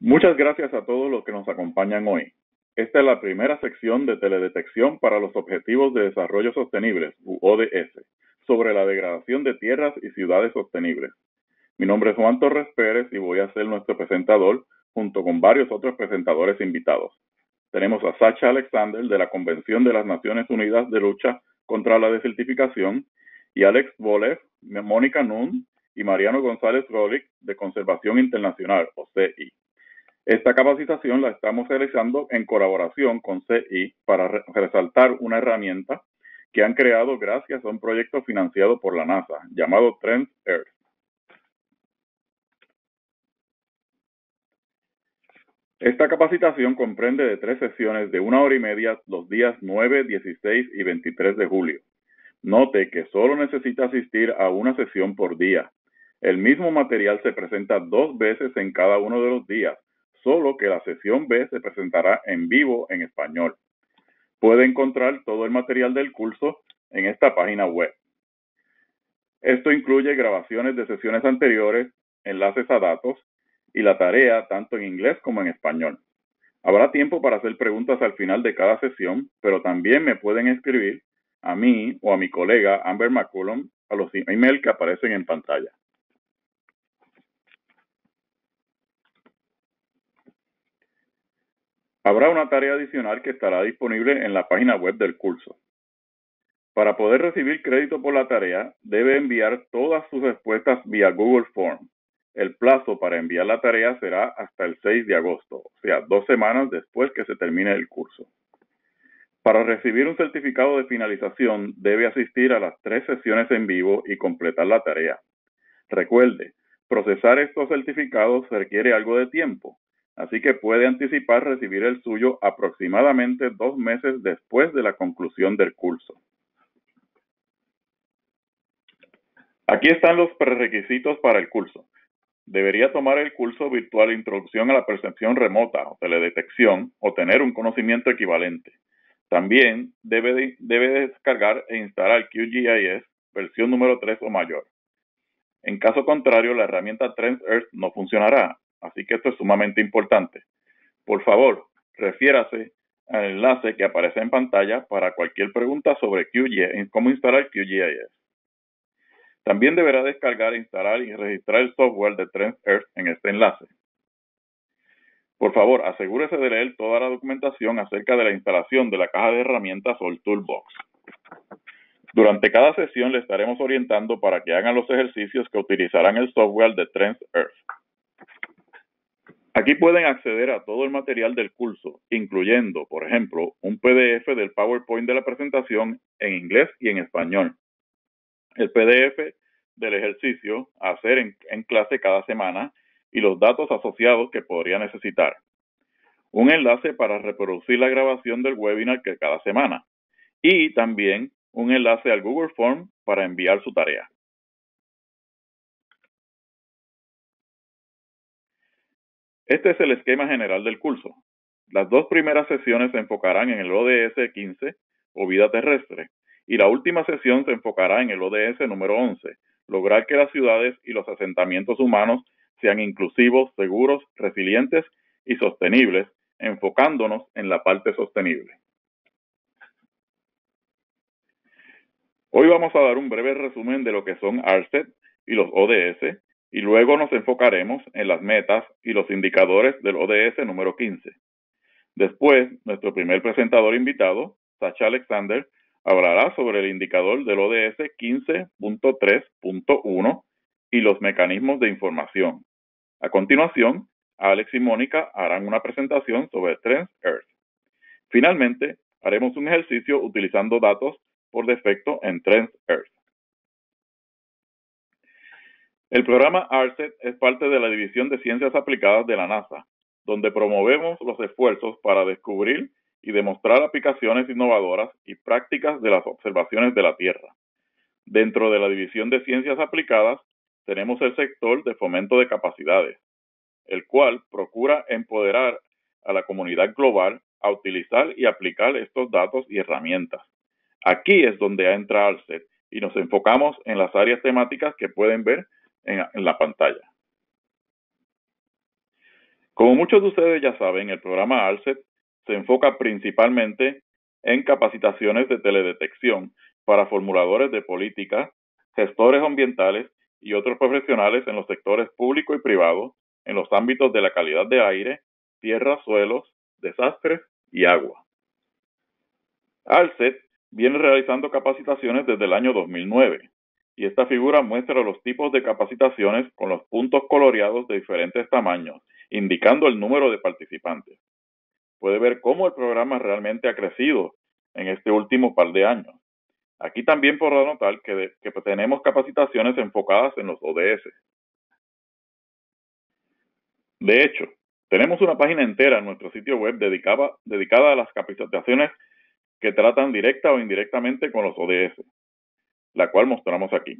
Muchas gracias a todos los que nos acompañan hoy. Esta es la primera sección de teledetección para los Objetivos de Desarrollo Sostenibles, u ODS, sobre la degradación de tierras y ciudades sostenibles. Mi nombre es Juan Torres Pérez y voy a ser nuestro presentador junto con varios otros presentadores invitados. Tenemos a Sacha Alexander de la Convención de las Naciones Unidas de Lucha contra la Desertificación y Alex Bolev, Mónica Nun y Mariano González Rolick de Conservación Internacional, o CI. Esta capacitación la estamos realizando en colaboración con CI para re resaltar una herramienta que han creado gracias a un proyecto financiado por la NASA llamado Trends Earth. Esta capacitación comprende de tres sesiones de una hora y media los días 9, 16 y 23 de julio. Note que solo necesita asistir a una sesión por día. El mismo material se presenta dos veces en cada uno de los días solo que la sesión B se presentará en vivo en español. Puede encontrar todo el material del curso en esta página web. Esto incluye grabaciones de sesiones anteriores, enlaces a datos y la tarea tanto en inglés como en español. Habrá tiempo para hacer preguntas al final de cada sesión, pero también me pueden escribir a mí o a mi colega Amber McCullum a los emails que aparecen en pantalla. Habrá una tarea adicional que estará disponible en la página web del curso. Para poder recibir crédito por la tarea, debe enviar todas sus respuestas vía Google Form. El plazo para enviar la tarea será hasta el 6 de agosto, o sea, dos semanas después que se termine el curso. Para recibir un certificado de finalización, debe asistir a las tres sesiones en vivo y completar la tarea. Recuerde, procesar estos certificados requiere algo de tiempo, así que puede anticipar recibir el suyo aproximadamente dos meses después de la conclusión del curso. Aquí están los prerequisitos para el curso. Debería tomar el curso virtual Introducción a la Percepción Remota o Teledetección o tener un conocimiento equivalente. También debe, descargar e instalar QGIS versión número 3 o mayor. En caso contrario, la herramienta Trends Earth no funcionará, Así que esto es sumamente importante. Por favor, refiérase al enlace que aparece en pantalla para cualquier pregunta sobre QGIS, cómo instalar QGIS. También deberá descargar, instalar y registrar el software de Trends Earth en este enlace. Por favor, asegúrese de leer toda la documentación acerca de la instalación de la caja de herramientas o el Toolbox. Durante cada sesión le estaremos orientando para que hagan los ejercicios que utilizarán el software de Trends Earth. Aquí pueden acceder a todo el material del curso, incluyendo, por ejemplo, un PDF del PowerPoint de la presentación en inglés y en español, el PDF del ejercicio a hacer en, clase cada semana y los datos asociados que podría necesitar. Un enlace para reproducir la grabación del webinar que cada semana y también un enlace al Google Form para enviar su tarea. Este es el esquema general del curso. Las dos primeras sesiones se enfocarán en el ODS 15 o vida terrestre y la última sesión se enfocará en el ODS número 11, lograr que las ciudades y los asentamientos humanos sean inclusivos, seguros, resilientes y sostenibles, enfocándonos en la parte sostenible. Hoy vamos a dar un breve resumen de lo que son ARCET y los ODS y luego nos enfocaremos en las metas y los indicadores del ODS número 15. Después, nuestro primer presentador invitado, Sacha Alexander, hablará sobre el indicador del ODS 15.3.1 y los mecanismos de información. A continuación, Alex y Mónica harán una presentación sobre Trends Earth. Finalmente, haremos un ejercicio utilizando datos por defecto en Trends Earth. El programa ARCET es parte de la División de Ciencias Aplicadas de la NASA, donde promovemos los esfuerzos para descubrir y demostrar aplicaciones innovadoras y prácticas de las observaciones de la Tierra. Dentro de la División de Ciencias Aplicadas tenemos el sector de fomento de capacidades, el cual procura empoderar a la comunidad global a utilizar y aplicar estos datos y herramientas. Aquí es donde entra ARCET y nos enfocamos en las áreas temáticas que pueden ver en, la pantalla. Como muchos de ustedes ya saben, el programa ALCET se enfoca principalmente en capacitaciones de teledetección para formuladores de política, gestores ambientales y otros profesionales en los sectores público y privado en los ámbitos de la calidad de aire, tierra, suelos, desastres y agua. ALCET viene realizando capacitaciones desde el año 2009 y esta figura muestra los tipos de capacitaciones con los puntos coloreados de diferentes tamaños, indicando el número de participantes. Puede ver cómo el programa realmente ha crecido en este último par de años. Aquí también podrá notar que, tenemos capacitaciones enfocadas en los ODS. De hecho, tenemos una página entera en nuestro sitio web dedicada a las capacitaciones que tratan directa o indirectamente con los ODS, la cual mostramos aquí.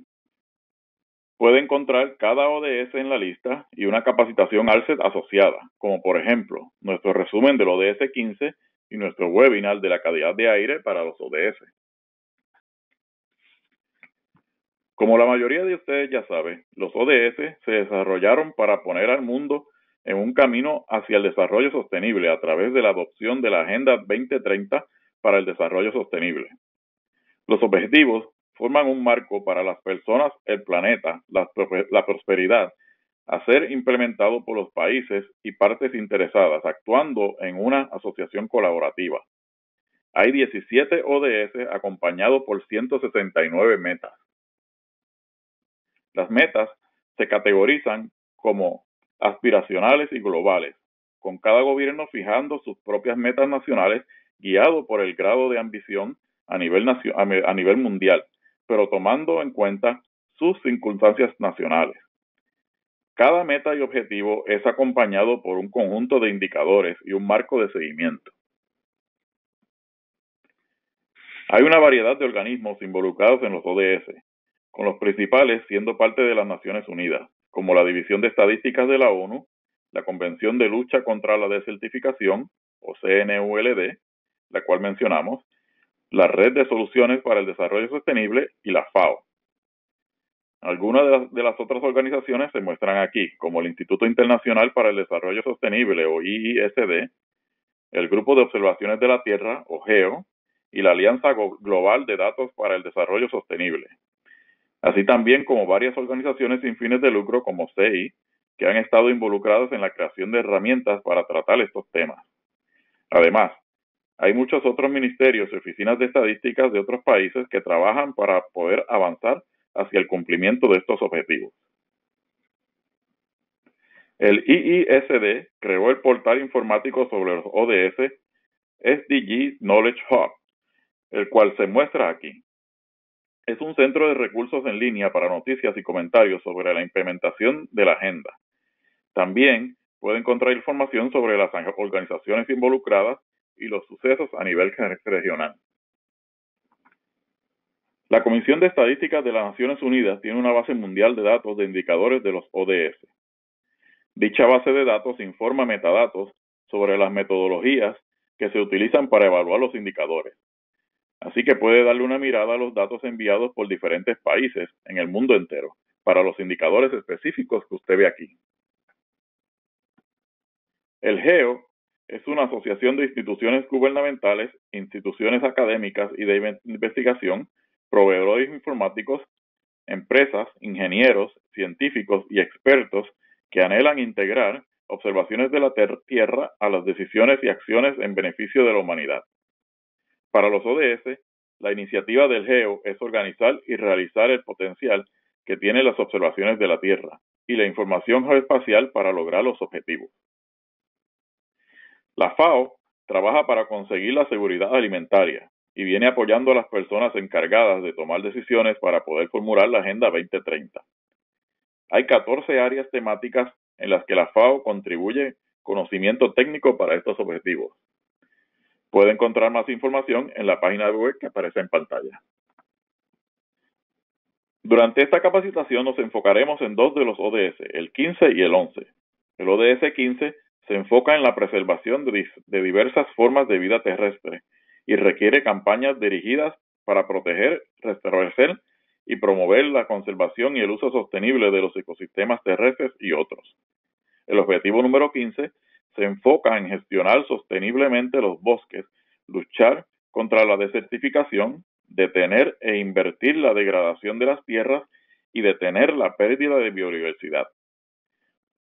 Puede encontrar cada ODS en la lista y una capacitación ALCET asociada, como por ejemplo nuestro resumen del ODS 15 y nuestro webinar de la calidad de aire para los ODS. Como la mayoría de ustedes ya saben, los ODS se desarrollaron para poner al mundo en un camino hacia el desarrollo sostenible a través de la adopción de la Agenda 2030 para el Desarrollo Sostenible. Los objetivos forman un marco para las personas, el planeta, la, prosperidad, a ser implementado por los países y partes interesadas, actuando en una asociación colaborativa. Hay 17 ODS acompañados por 169 metas. Las metas se categorizan como aspiracionales y globales, con cada gobierno fijando sus propias metas nacionales guiado por el grado de ambición a nivel, a nivel mundial, pero tomando en cuenta sus circunstancias nacionales. Cada meta y objetivo es acompañado por un conjunto de indicadores y un marco de seguimiento. Hay una variedad de organismos involucrados en los ODS, con los principales siendo parte de las Naciones Unidas, como la División de Estadísticas de la ONU, la Convención de Lucha contra la Desertificación, o CNULD, la cual mencionamos, la Red de Soluciones para el Desarrollo Sostenible y la FAO. Algunas de las, otras organizaciones se muestran aquí, como el Instituto Internacional para el Desarrollo Sostenible o IISD, el Grupo de Observaciones de la Tierra o GEO y la Alianza Global de Datos para el Desarrollo Sostenible, así también como varias organizaciones sin fines de lucro como CEI, que han estado involucradas en la creación de herramientas para tratar estos temas. Además, hay muchos otros ministerios y oficinas de estadísticas de otros países que trabajan para poder avanzar hacia el cumplimiento de estos objetivos. El IISD creó el portal informático sobre los ODS SDG Knowledge Hub, el cual se muestra aquí. Es un centro de recursos en línea para noticias y comentarios sobre la implementación de la agenda. También puede encontrar información sobre las organizaciones involucradas y los sucesos a nivel regional. La Comisión de Estadísticas de las Naciones Unidas tiene una base mundial de datos de indicadores de los ODS. Dicha base de datos informa metadatos sobre las metodologías que se utilizan para evaluar los indicadores. Así que puede darle una mirada a los datos enviados por diferentes países en el mundo entero para los indicadores específicos que usted ve aquí. El GEO es una asociación de instituciones gubernamentales, instituciones académicas y de investigación, proveedores informáticos, empresas, ingenieros, científicos y expertos que anhelan integrar observaciones de la Tierra a las decisiones y acciones en beneficio de la humanidad. Para los ODS, la iniciativa del GEO es organizar y realizar el potencial que tienen las observaciones de la Tierra y la información geoespacial para lograr los objetivos. La FAO trabaja para conseguir la seguridad alimentaria y viene apoyando a las personas encargadas de tomar decisiones para poder formular la Agenda 2030. Hay 14 áreas temáticas en las que la FAO contribuye conocimiento técnico para estos objetivos. Puede encontrar más información en la página web que aparece en pantalla. Durante esta capacitación nos enfocaremos en dos de los ODS, el 15 y el 11. El ODS 15 se enfoca en la preservación de, diversas formas de vida terrestre y requiere campañas dirigidas para proteger, restablecer y promover la conservación y el uso sostenible de los ecosistemas terrestres y otros. El objetivo número 15 se enfoca en gestionar sosteniblemente los bosques, luchar contra la desertificación, detener e invertir la degradación de las tierras y detener la pérdida de biodiversidad.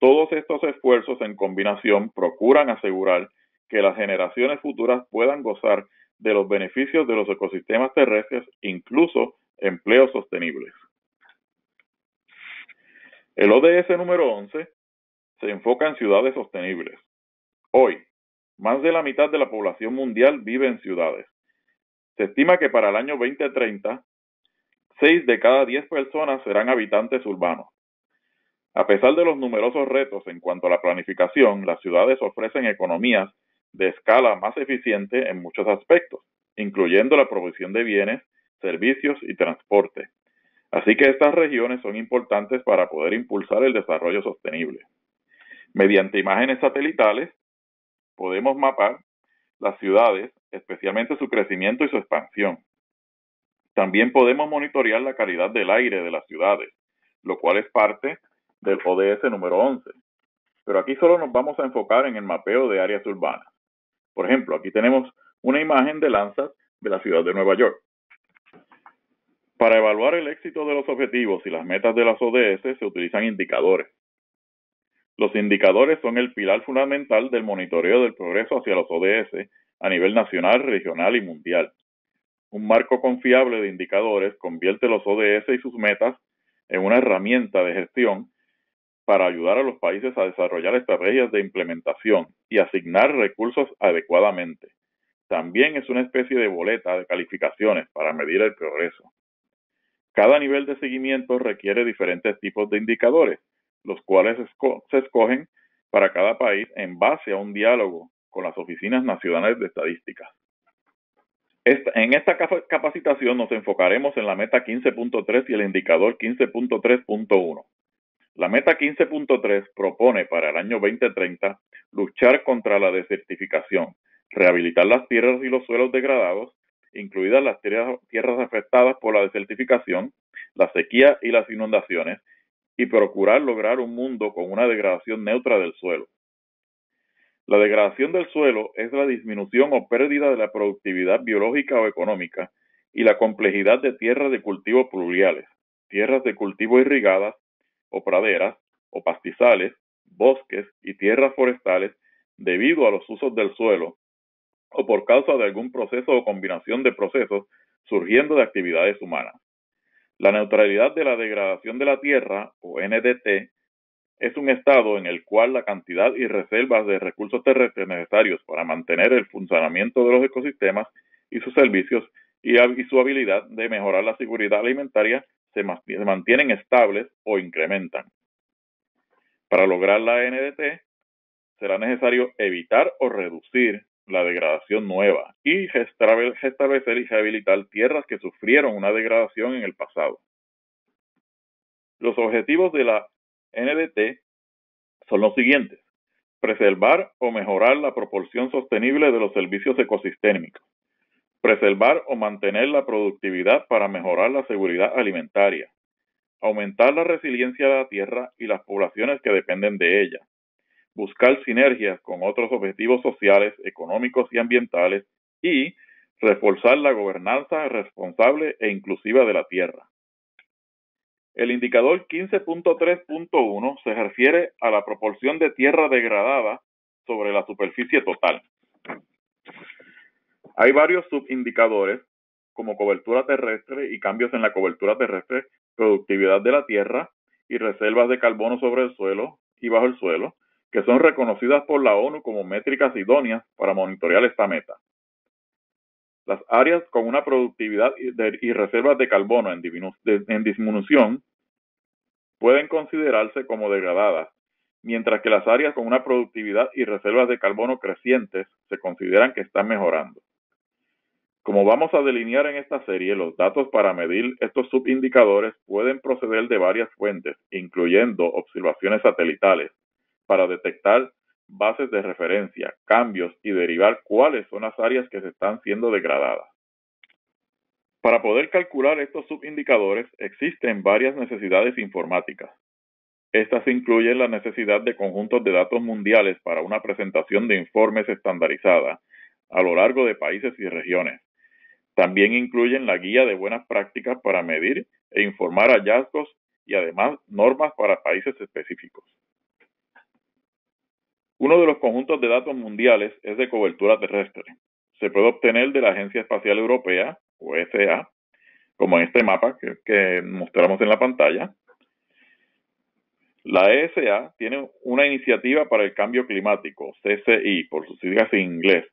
Todos estos esfuerzos en combinación procuran asegurar que las generaciones futuras puedan gozar de los beneficios de los ecosistemas terrestres, incluso empleos sostenibles. El ODS número 11 se enfoca en ciudades sostenibles. Hoy, más de la mitad de la población mundial vive en ciudades. Se estima que para el año 2030, 6 de cada 10 personas serán habitantes urbanos. A pesar de los numerosos retos en cuanto a la planificación, las ciudades ofrecen economías de escala más eficiente en muchos aspectos, incluyendo la provisión de bienes, servicios y transporte. Así que estas regiones son importantes para poder impulsar el desarrollo sostenible. Mediante imágenes satelitales, podemos mapar las ciudades, especialmente su crecimiento y su expansión. También podemos monitorear la calidad del aire de las ciudades, lo cual es parte del ODS número 11. Pero aquí solo nos vamos a enfocar en el mapeo de áreas urbanas. Por ejemplo, aquí tenemos una imagen de Landsat de la ciudad de Nueva York. Para evaluar el éxito de los objetivos y las metas de las ODS se utilizan indicadores. Los indicadores son el pilar fundamental del monitoreo del progreso hacia los ODS a nivel nacional, regional y mundial. Un marco confiable de indicadores convierte los ODS y sus metas en una herramienta de gestión para ayudar a los países a desarrollar estrategias de implementación y asignar recursos adecuadamente. También es una especie de boleta de calificaciones para medir el progreso. Cada nivel de seguimiento requiere diferentes tipos de indicadores, los cuales se escogen para cada país en base a un diálogo con las oficinas nacionales de estadísticas. en esta capacitación nos enfocaremos en la meta 15.3 y el indicador 15.3.1. La meta 15.3 propone para el año 2030 luchar contra la desertificación, rehabilitar las tierras y los suelos degradados, incluidas las tierras, afectadas por la desertificación, la sequía y las inundaciones, y procurar lograr un mundo con una degradación neutra del suelo. La degradación del suelo es la disminución o pérdida de la productividad biológica o económica y la complejidad de tierras de cultivo pluviales, tierras de cultivo irrigadas o praderas o pastizales, bosques y tierras forestales debido a los usos del suelo o por causa de algún proceso o combinación de procesos surgiendo de actividades humanas. La neutralidad de la degradación de la tierra, o NDT, es un estado en el cual la cantidad y reservas de recursos terrestres necesarios para mantener el funcionamiento de los ecosistemas y sus servicios y, su habilidad de mejorar la seguridad alimentaria se, mantienen estables o incrementan. Para lograr la NDT, será necesario evitar o reducir la degradación nueva y restablecer y rehabilitar tierras que sufrieron una degradación en el pasado. Los objetivos de la NDT son los siguientes. Preservar o mejorar la proporción sostenible de los servicios ecosistémicos, preservar o mantener la productividad para mejorar la seguridad alimentaria, aumentar la resiliencia de la tierra y las poblaciones que dependen de ella, buscar sinergias con otros objetivos sociales, económicos y ambientales y reforzar la gobernanza responsable e inclusiva de la tierra. El indicador 15.3.1 se refiere a la proporción de tierra degradada sobre la superficie total. Hay varios subindicadores como cobertura terrestre y cambios en la cobertura terrestre, productividad de la tierra y reservas de carbono sobre el suelo y bajo el suelo, que son reconocidas por la ONU como métricas idóneas para monitorear esta meta. Las áreas con una productividad y reservas de carbono en, disminución pueden considerarse como degradadas, mientras que las áreas con una productividad y reservas de carbono crecientes se consideran que están mejorando. Como vamos a delinear en esta serie, los datos para medir estos subindicadores pueden proceder de varias fuentes, incluyendo observaciones satelitales, para detectar bases de referencia, cambios y derivar cuáles son las áreas que se están siendo degradadas. Para poder calcular estos subindicadores existen varias necesidades informáticas. Estas incluyen la necesidad de conjuntos de datos mundiales para una presentación de informes estandarizada a lo largo de países y regiones. También incluyen la guía de buenas prácticas para medir e informar hallazgos y además normas para países específicos. Uno de los conjuntos de datos mundiales es de cobertura terrestre. Se puede obtener de la Agencia Espacial Europea, o ESA, como en este mapa que, mostramos en la pantalla, la ESA tiene una iniciativa para el cambio climático, CCI, por sus siglas en inglés,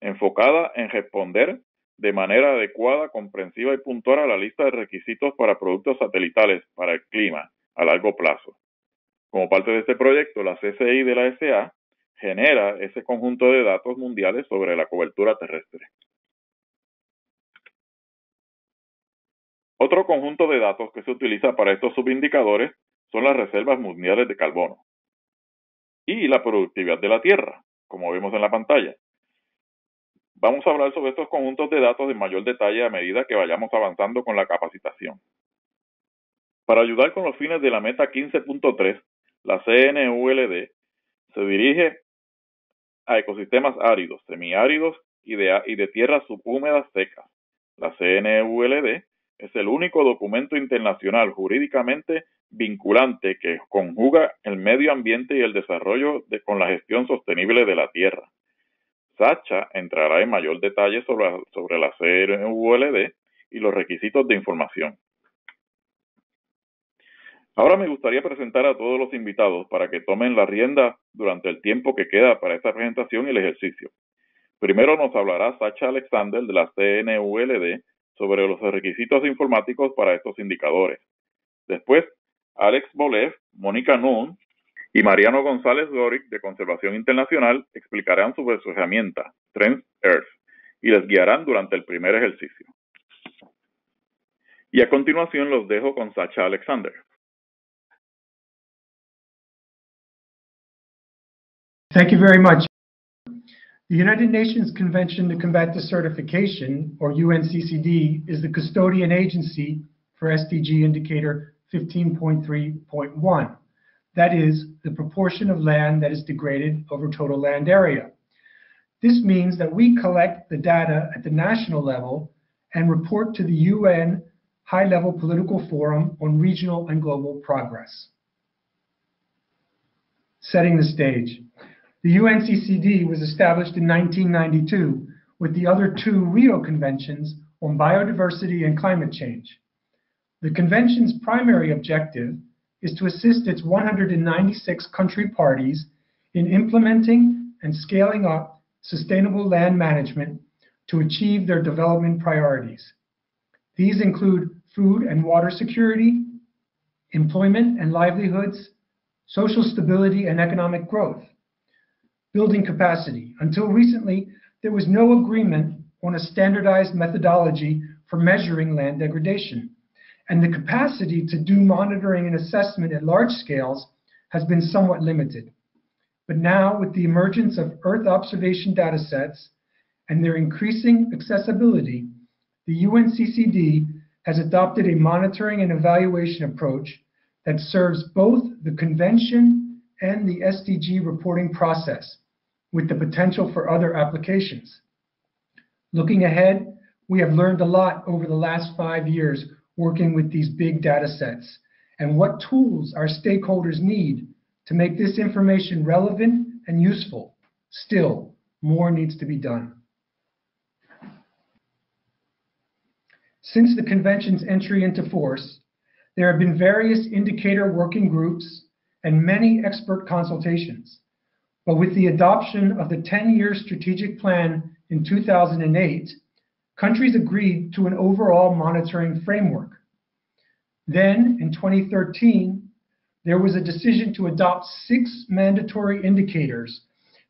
enfocada en responder de manera adecuada, comprensiva y puntual a la lista de requisitos para productos satelitales para el clima a largo plazo. Como parte de este proyecto, la CCI de la SA genera ese conjunto de datos mundiales sobre la cobertura terrestre. Otro conjunto de datos que se utiliza para estos subindicadores son las reservas mundiales de carbono y la productividad de la Tierra, como vemos en la pantalla. Vamos a hablar sobre estos conjuntos de datos en mayor detalle a medida que vayamos avanzando con la capacitación. Para ayudar con los fines de la meta 15.3, la CNULD se dirige a ecosistemas áridos, semiáridos y de, tierras subhúmedas secas. La CNULD es el único documento internacional jurídicamente vinculante que conjuga el medio ambiente y el desarrollo con la gestión sostenible de la tierra. Sacha entrará en mayor detalle sobre, la CNULD y los requisitos de información. Ahora me gustaría presentar a todos los invitados para que tomen la rienda durante el tiempo que queda para esta presentación y el ejercicio. Primero nos hablará Sacha Alexander de la CNULD sobre los requisitos informáticos para estos indicadores. Después, Alex Bolev, Mónica Nun y Mariano González Goric de Conservación Internacional explicarán sobre su herramienta, Trends Earth, y les guiarán durante el primer ejercicio. Y a continuación los dejo con Sacha Alexander. Thank you very much. The United Nations Convention to Combat Desertification, or UNCCD, is the custodian agency for SDG indicator 15.3.1. That is, the proportion of land that is degraded over total land area. This means that we collect the data at the national level and report to the UN High Level Political Forum on regional and global progress. Setting the stage. The UNCCD was established in 1992 with the other two Rio Conventions on biodiversity and climate change. The convention's primary objective is to assist its 196 country parties in implementing and scaling up sustainable land management to achieve their development priorities. These include food and water security, employment and livelihoods, social stability and economic growth, building capacity. Until recently, there was no agreement on a standardized methodology for measuring land degradation and the capacity to do monitoring and assessment at large scales has been somewhat limited. But now, with the emergence of Earth observation data sets and their increasing accessibility, the UNCCD has adopted a monitoring and evaluation approach that serves both the convention and the SDG reporting process, with the potential for other applications. Looking ahead, we have learned a lot over the last five years working with these big data sets and what tools our stakeholders need to make this information relevant and useful. Still, more needs to be done. Since the convention's entry into force, there have been various indicator working groups and many expert consultations. But with the adoption of the 10-year strategic plan in 2008, countries agreed to an overall monitoring framework. Then, in 2013, there was a decision to adopt six mandatory indicators,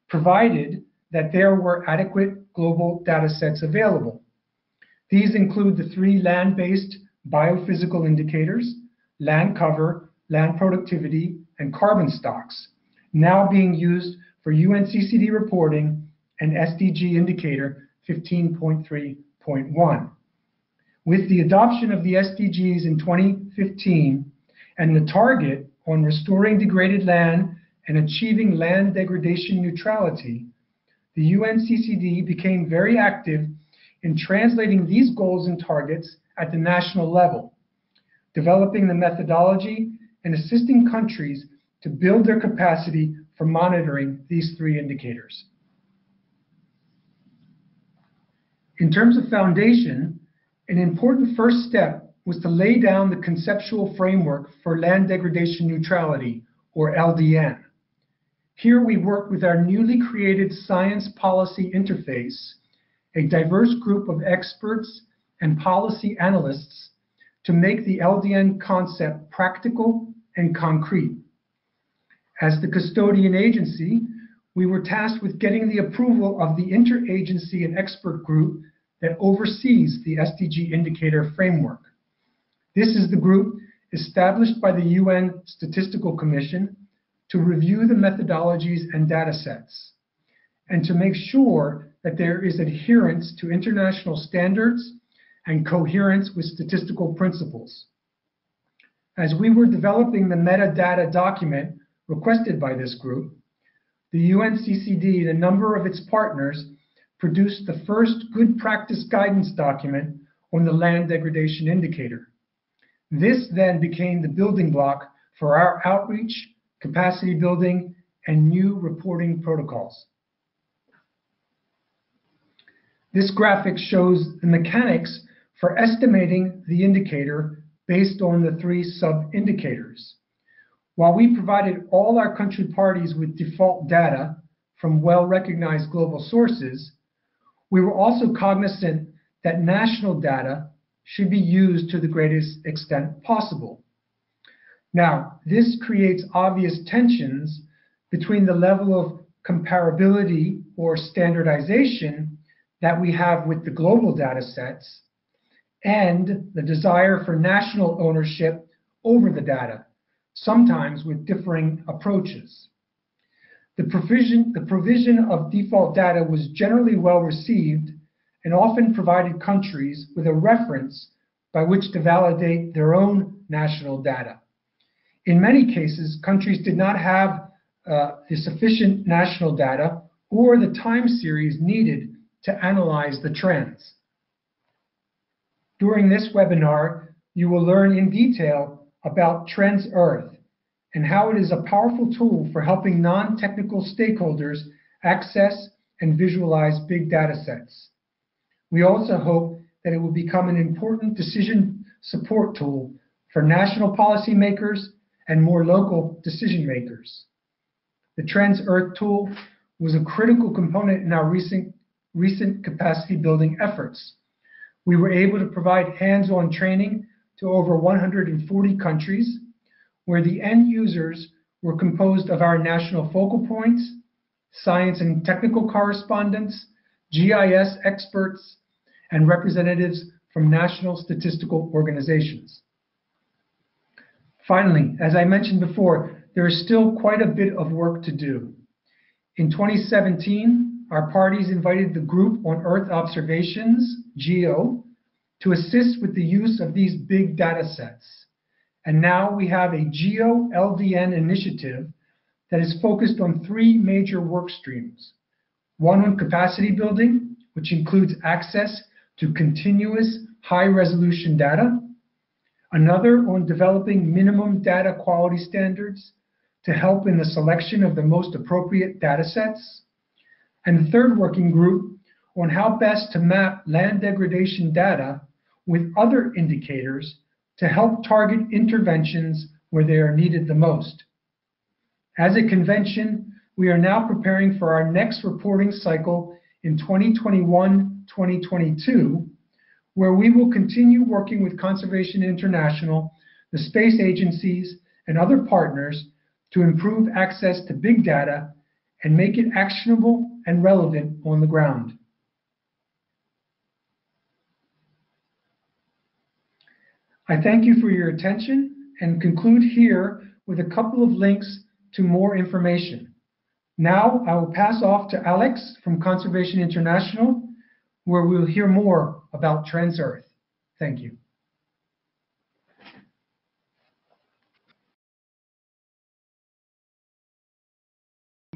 provided that there were adequate global data sets available. These include the three land-based biophysical indicators, land cover, land productivity, and carbon stocks, now being used for UNCCD reporting and SDG indicator 15.3 1.1. With the adoption of the SDGs in 2015 and the target on restoring degraded land and achieving land degradation neutrality, the UNCCD became very active in translating these goals and targets at the national level, developing the methodology and assisting countries to build their capacity for monitoring these three indicators. In terms of foundation, an important first step was to lay down the conceptual framework for land degradation neutrality, or LDN. Here we worked with our newly created Science Policy Interface, a diverse group of experts and policy analysts to make the LDN concept practical and concrete. As the custodian agency, we were tasked with getting the approval of the interagency and expert group that oversees the SDG indicator framework. This is the group established by the UN Statistical Commission to review the methodologies and data sets and to make sure that there is adherence to international standards and coherence with statistical principles. As we were developing the metadata document requested by this group, the UNCCD and a number of its partners produced the first good practice guidance document on the land degradation indicator. This then became the building block for our outreach, capacity building, and new reporting protocols. This graphic shows the mechanics for estimating the indicator based on the three sub-indicators. While we provided all our country parties with default data from well-recognized global sources, we were also cognizant that national data should be used to the greatest extent possible. Now, this creates obvious tensions between the level of comparability or standardization that we have with the global data sets and the desire for national ownership over the data, sometimes with differing approaches. The provision, the provision of default data was generally well received and often provided countries with a reference by which to validate their own national data. In many cases, countries did not have uh, the sufficient national data or the time series needed to analyze the trends. During this webinar, you will learn in detail about Trends Earth and how it is a powerful tool for helping non-technical stakeholders access and visualize big data sets. We also hope that it will become an important decision support tool for national policymakers and more local decision makers. The Trends Earth tool was a critical component in our recent, recent capacity building efforts. We were able to provide hands-on training to over 140 countries where the end users were composed of our national focal points, science and technical correspondents, GIS experts, and representatives from national statistical organizations. Finally, as I mentioned before, there is still quite a bit of work to do. In 2017, our parties invited the Group on Earth Observations, GEO, to assist with the use of these big data sets. And now we have a GEO LDN initiative that is focused on three major work streams. One on capacity building, which includes access to continuous high resolution data. Another on developing minimum data quality standards to help in the selection of the most appropriate data sets. And third working group on how best to map land degradation data with other indicators to help target interventions where they are needed the most. As a convention, we are now preparing for our next reporting cycle in 2021-2022, where we will continue working with Conservation International, the space agencies, and other partners to improve access to big data and make it actionable and relevant on the ground. I thank you for your attention and conclude here with a couple of links to more information. Now I will pass off to Alex from Conservation International, where we'll hear more about Trends Earth. Thank you.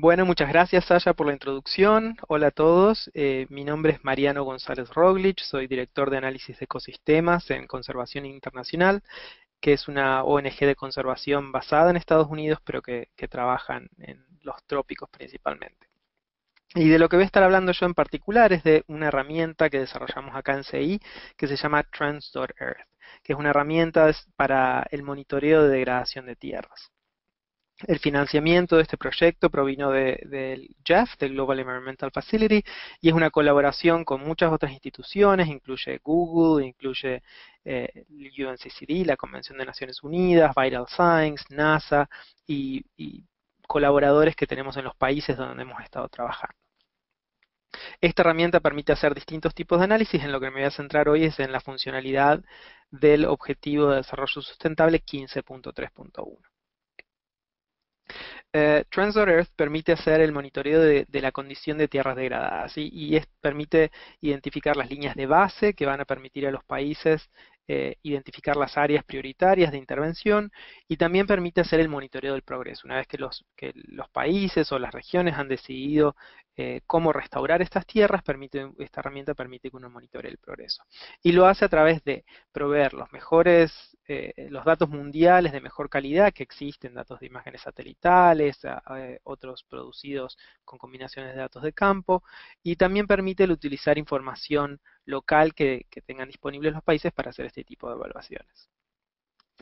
Bueno, muchas gracias Sasha por la introducción. Hola a todos, eh, mi nombre es Mariano González Roglich, soy director de análisis de ecosistemas en Conservación Internacional, que es una ONG de conservación basada en Estados Unidos, pero que, que trabajan en los trópicos principalmente. Y de lo que voy a estar hablando yo en particular es de una herramienta que desarrollamos acá en CI que se llama Trends.earth, que es una herramienta para el monitoreo de degradación de tierras. El financiamiento de este proyecto provino del GEF, del Global Environmental Facility, y es una colaboración con muchas otras instituciones, incluye Google, incluye eh, UNCCD, la Convención de Naciones Unidas, Vital Signs, NASA y colaboradores que tenemos en los países donde hemos estado trabajando. Esta herramienta permite hacer distintos tipos de análisis, en lo que me voy a centrar hoy es en la funcionalidad del Objetivo de Desarrollo Sustentable 15.3.1. Eh, Earth permite hacer el monitoreo de, la condición de tierras degradadas y permite identificar las líneas de base que van a permitir a los países eh, identificar las áreas prioritarias de intervención y también permite hacer el monitoreo del progreso. Una vez que los, que los países o las regiones han decidido eh, cómo restaurar estas tierras, permite, esta herramienta permite que uno monitoree el progreso. Y lo hace a través de proveer los mejores, eh, los datos mundiales de mejor calidad que existen, datos de imágenes satelitales, otros producidos con combinaciones de datos de campo, y también permite el utilizar información local que tengan disponibles los países para hacer este tipo de evaluaciones.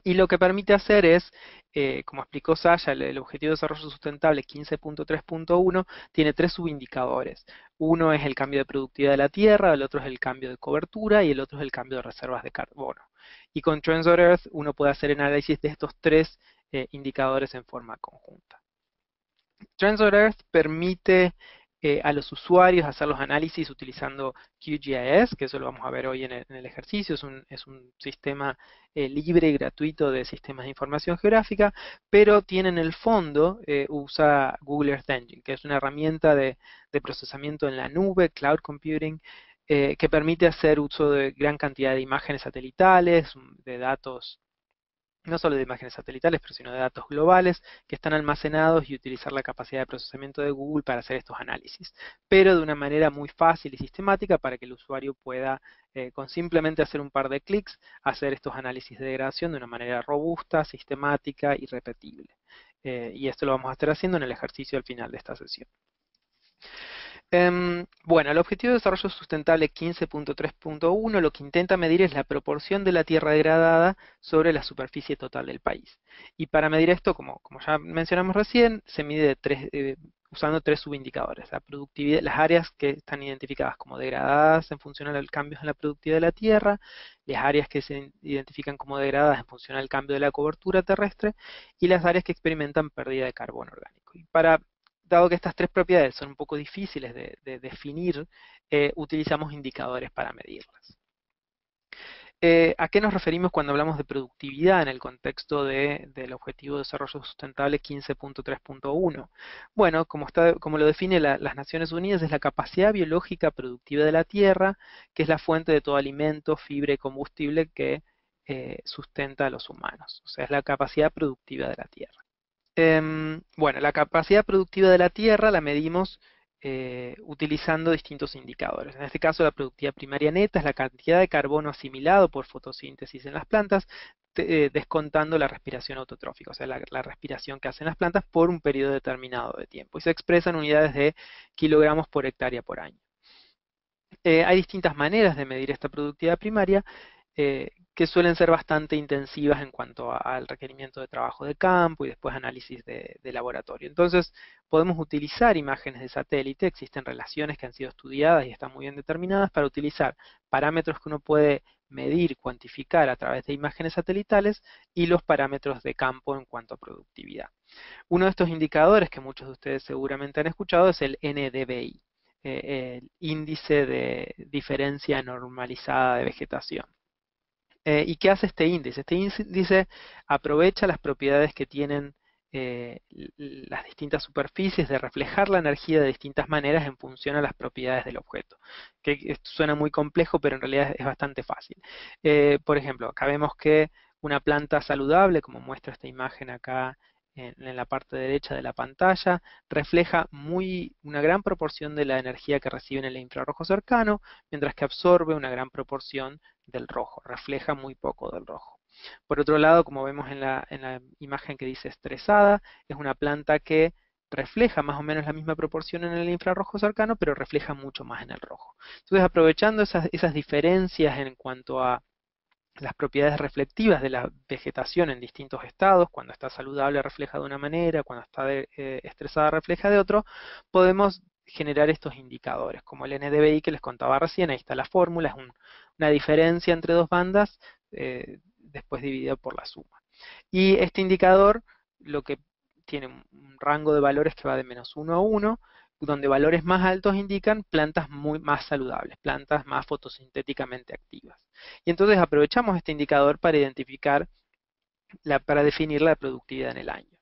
Y lo que permite hacer es, eh, como explicó Sasha, el, Objetivo de Desarrollo Sustentable 15.3.1 tiene tres subindicadores. Uno es el cambio de productividad de la tierra, el otro es el cambio de cobertura y el otro es el cambio de reservas de carbono. Y con Transit Earth uno puede hacer análisis de estos tres eh, indicadores en forma conjunta. Transit Earth permite eh, a los usuarios hacer los análisis utilizando QGIS, que eso lo vamos a ver hoy en el, ejercicio, es un, sistema eh, libre y gratuito de sistemas de información geográfica, pero tiene en el fondo, eh, usa Google Earth Engine, que es una herramienta de, de procesamiento en la nube, cloud computing, que permite hacer uso de gran cantidad de imágenes satelitales, de datos no solo de imágenes satelitales, pero sino de datos globales que están almacenados y utilizar la capacidad de procesamiento de Google para hacer estos análisis, pero de una manera muy fácil y sistemática para que el usuario pueda, eh, con simplemente hacer un par de clics, hacer estos análisis de degradación de una manera robusta, sistemática y repetible. Eh, y esto lo vamos a estar haciendo en el ejercicio al final de esta sesión. Em, bueno, el Objetivo de Desarrollo Sustentable 15.3.1 lo que intenta medir es la proporción de la tierra degradada sobre la superficie total del país. Y para medir esto, como, ya mencionamos recién, se mide eh, usando tres subindicadores. La productividad, las áreas que están identificadas como degradadas en función al cambio en la productividad de la tierra, las áreas que se identifican como degradadas en función al cambio de la cobertura terrestre y las áreas que experimentan pérdida de carbono orgánico. Y para dado que estas tres propiedades son un poco difíciles de, definir, eh, utilizamos indicadores para medirlas. Eh, ¿A qué nos referimos cuando hablamos de productividad en el contexto del Objetivo de Desarrollo Sustentable 15.3.1? Bueno, como, como, lo define las Naciones Unidas, es la capacidad biológica productiva de la Tierra, que es la fuente de todo alimento, fibra y combustible que eh, sustenta a los humanos. O sea, es la capacidad productiva de la Tierra. Em, bueno, la capacidad productiva de la Tierra la medimos eh, utilizando distintos indicadores. En este caso, la productividad primaria neta es la cantidad de carbono asimilado por fotosíntesis en las plantas, eh, descontando la respiración autotrófica, o sea, la, respiración que hacen las plantas por un periodo determinado de tiempo. Y se expresa en unidades de kilogramos por hectárea por año. Eh, hay distintas maneras de medir esta productividad primaria que suelen ser bastante intensivas en cuanto al requerimiento de trabajo de campo y después análisis de, laboratorio. Entonces, podemos utilizar imágenes de satélite, existen relaciones que han sido estudiadas y están muy bien determinadas para utilizar parámetros que uno puede medir, cuantificar a través de imágenes satelitales y los parámetros de campo en cuanto a productividad. Uno de estos indicadores que muchos de ustedes seguramente han escuchado es el NDVI, eh, el índice de diferencia normalizada de vegetación. Eh, ¿Y qué hace este índice? Este índice aprovecha las propiedades que tienen eh, las distintas superficies de reflejar la energía de distintas maneras en función a las propiedades del objeto. Que esto suena muy complejo, pero en realidad es bastante fácil. Eh, por ejemplo, acá vemos que una planta saludable, como muestra esta imagen acá en, la parte derecha de la pantalla, refleja muy, una gran proporción de la energía que recibe en el infrarrojo cercano, mientras que absorbe una gran proporción del rojo, refleja muy poco del rojo. Por otro lado, como vemos en la, en la imagen que dice estresada, es una planta que refleja más o menos la misma proporción en el infrarrojo cercano, pero refleja mucho más en el rojo. Entonces, aprovechando esas, esas diferencias en cuanto a las propiedades reflectivas de la vegetación en distintos estados, cuando está saludable refleja de una manera, cuando está eh, estresada refleja de otro, podemos generar estos indicadores, como el NDVI que les contaba recién, ahí está la fórmula, es una diferencia entre dos bandas, eh, después dividida por la suma. Y este indicador lo que tiene un rango de valores que va de menos 1 a 1, donde valores más altos indican plantas muy más saludables, plantas más fotosintéticamente activas. Y entonces aprovechamos este indicador para identificar, la, para definir la productividad en el año.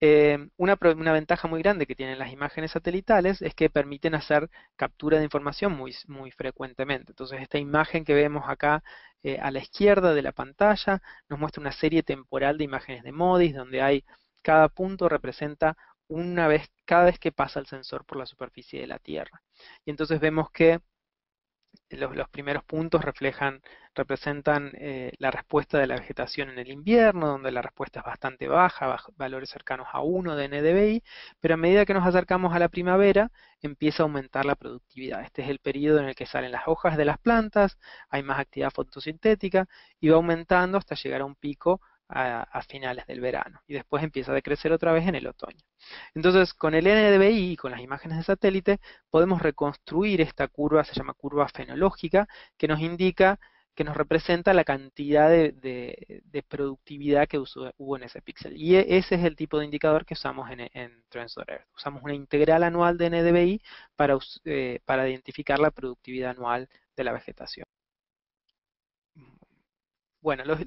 Eh, una, ventaja muy grande que tienen las imágenes satelitales es que permiten hacer captura de información muy, muy frecuentemente. Entonces esta imagen que vemos acá eh, a la izquierda de la pantalla nos muestra una serie temporal de imágenes de MODIS donde hay cada punto representa una vez, cada vez que pasa el sensor por la superficie de la Tierra. Y entonces vemos que los, primeros puntos reflejan, representan eh, la respuesta de la vegetación en el invierno, donde la respuesta es bastante baja, valores cercanos a 1 de NDVI, pero a medida que nos acercamos a la primavera, empieza a aumentar la productividad. Este es el periodo en el que salen las hojas de las plantas, hay más actividad fotosintética y va aumentando hasta llegar a un pico a, finales del verano y después empieza a decrecer otra vez en el otoño. Entonces, con el NDVI y con las imágenes de satélite podemos reconstruir esta curva, se llama curva fenológica, que nos indica, que nos representa la cantidad de, productividad que hubo en ese píxel. Y e, ese es el tipo de indicador que usamos en, en Earth. Usamos una integral anual de NDVI para, eh, para identificar la productividad anual de la vegetación. Bueno, los,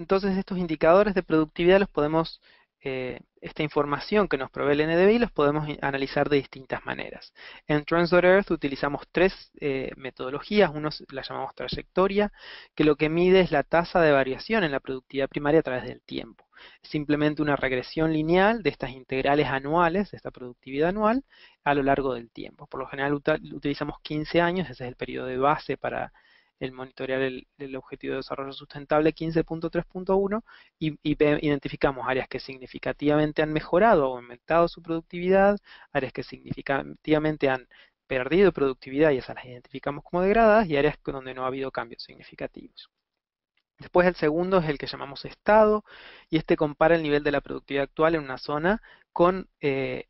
entonces estos indicadores de productividad los podemos, eh, esta información que nos provee el NDVI los podemos analizar de distintas maneras. En Trends.earth utilizamos tres eh, metodologías, uno la llamamos trayectoria, que lo que mide es la tasa de variación en la productividad primaria a través del tiempo. simplemente una regresión lineal de estas integrales anuales, de esta productividad anual, a lo largo del tiempo. Por lo general utilizamos 15 años, ese es el periodo de base para el monitorear el, objetivo de desarrollo sustentable 15.3.1 y, identificamos áreas que significativamente han mejorado o aumentado su productividad, áreas que significativamente han perdido productividad y esas las identificamos como degradadas y áreas donde no ha habido cambios significativos. Después el segundo es el que llamamos estado y este compara el nivel de la productividad actual en una zona con eh,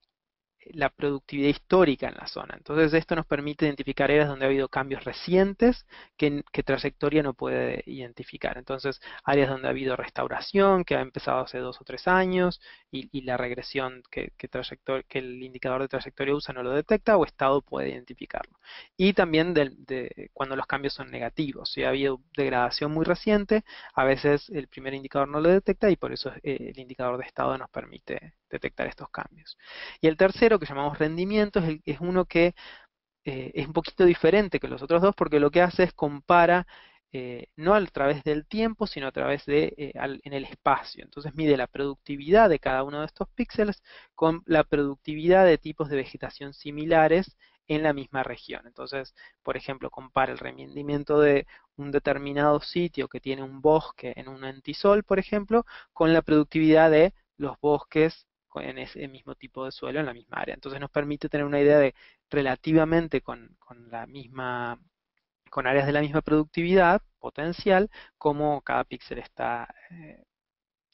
la productividad histórica en la zona. Entonces esto nos permite identificar áreas donde ha habido cambios recientes que, trayectoria no puede identificar. Entonces áreas donde ha habido restauración que ha empezado hace dos o tres años y, la regresión que, que, que, el indicador de trayectoria usa no lo detecta o estado puede identificarlo. Y también de, cuando los cambios son negativos. Si ha habido degradación muy reciente, a veces el primer indicador no lo detecta y por eso eh, el indicador de estado nos permite detectar estos cambios. Y el tercero, que llamamos rendimiento, es, uno que eh, es un poquito diferente que los otros dos porque lo que hace es compara eh, no a través del tiempo, sino a través de eh, en el espacio. Entonces mide la productividad de cada uno de estos píxeles con la productividad de tipos de vegetación similares en la misma región. Entonces, por ejemplo, compara el rendimiento de un determinado sitio que tiene un bosque en un antisol, por ejemplo, con la productividad de los bosques en ese mismo tipo de suelo en la misma área. Entonces nos permite tener una idea de relativamente con, la misma con áreas de la misma productividad potencial, cómo cada píxel está eh,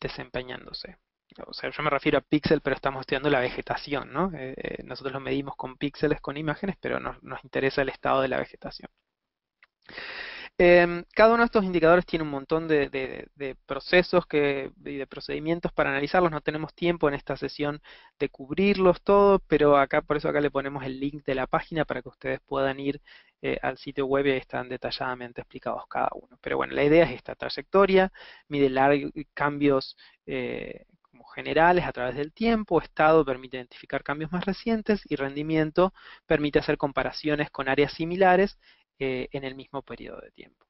desempeñándose. O sea, yo me refiero a píxel, pero estamos estudiando la vegetación, ¿no? Eh, eh, nosotros lo medimos con píxeles, con imágenes, pero nos, nos interesa el estado de la vegetación. Em, cada uno de estos indicadores tiene un montón de, procesos y de procedimientos para analizarlos. No tenemos tiempo en esta sesión de cubrirlos todos, pero acá por eso acá le ponemos el link de la página para que ustedes puedan ir eh, al sitio web y ahí están detalladamente explicados cada uno. Pero bueno, la idea es esta trayectoria, mide cambios eh, como generales a través del tiempo, estado permite identificar cambios más recientes y rendimiento permite hacer comparaciones con áreas similares eh, en el mismo periodo de tiempo.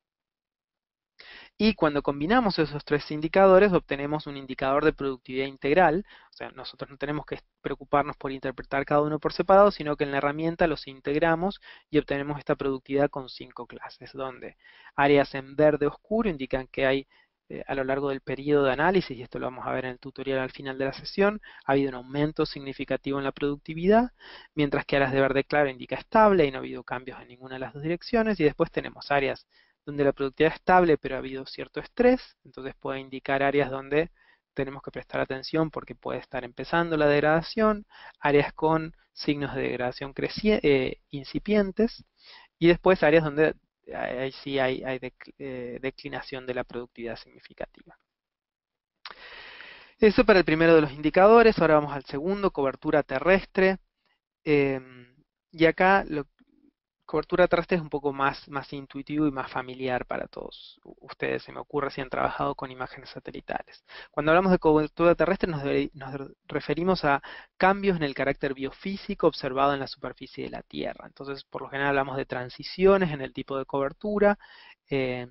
Y cuando combinamos esos tres indicadores, obtenemos un indicador de productividad integral. O sea, nosotros no tenemos que preocuparnos por interpretar cada uno por separado, sino que en la herramienta los integramos y obtenemos esta productividad con cinco clases, donde áreas en verde oscuro indican que hay eh, a lo largo del periodo de análisis, y esto lo vamos a ver en el tutorial al final de la sesión, ha habido un aumento significativo en la productividad, mientras que áreas de verde claro indica estable y no ha habido cambios en ninguna de las dos direcciones, y después tenemos áreas donde la productividad es estable pero ha habido cierto estrés, entonces puede indicar áreas donde tenemos que prestar atención porque puede estar empezando la degradación, áreas con signos de degradación eh, incipientes y después áreas donde ahí sí hay, eh, declinación de la productividad significativa. Eso para el primero de los indicadores, ahora vamos al segundo, cobertura terrestre. Em, y acá lo, cobertura terrestre es un poco más, más intuitivo y más familiar para todos ustedes. Se me ocurre si han trabajado con imágenes satelitales. Cuando hablamos de cobertura terrestre nos, referimos a cambios en el carácter biofísico observado en la superficie de la Tierra. Entonces, por lo general hablamos de transiciones en el tipo de cobertura. Eh,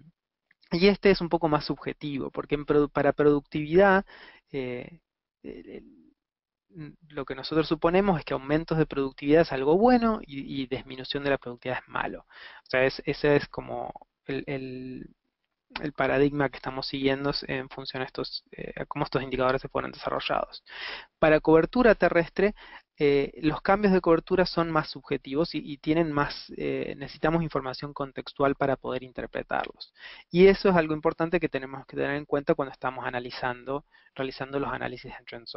y este es un poco más subjetivo, porque para productividad eh, lo que nosotros suponemos es que aumentos de productividad es algo bueno y, disminución de la productividad es malo. O sea, ese es como el, paradigma que estamos siguiendo en función a estos, eh, cómo estos indicadores se fueron desarrollados. Para cobertura terrestre, eh, los cambios de cobertura son más subjetivos y, tienen más, eh, necesitamos información contextual para poder interpretarlos. Y eso es algo importante que tenemos que tener en cuenta cuando estamos analizando, realizando los análisis en Trends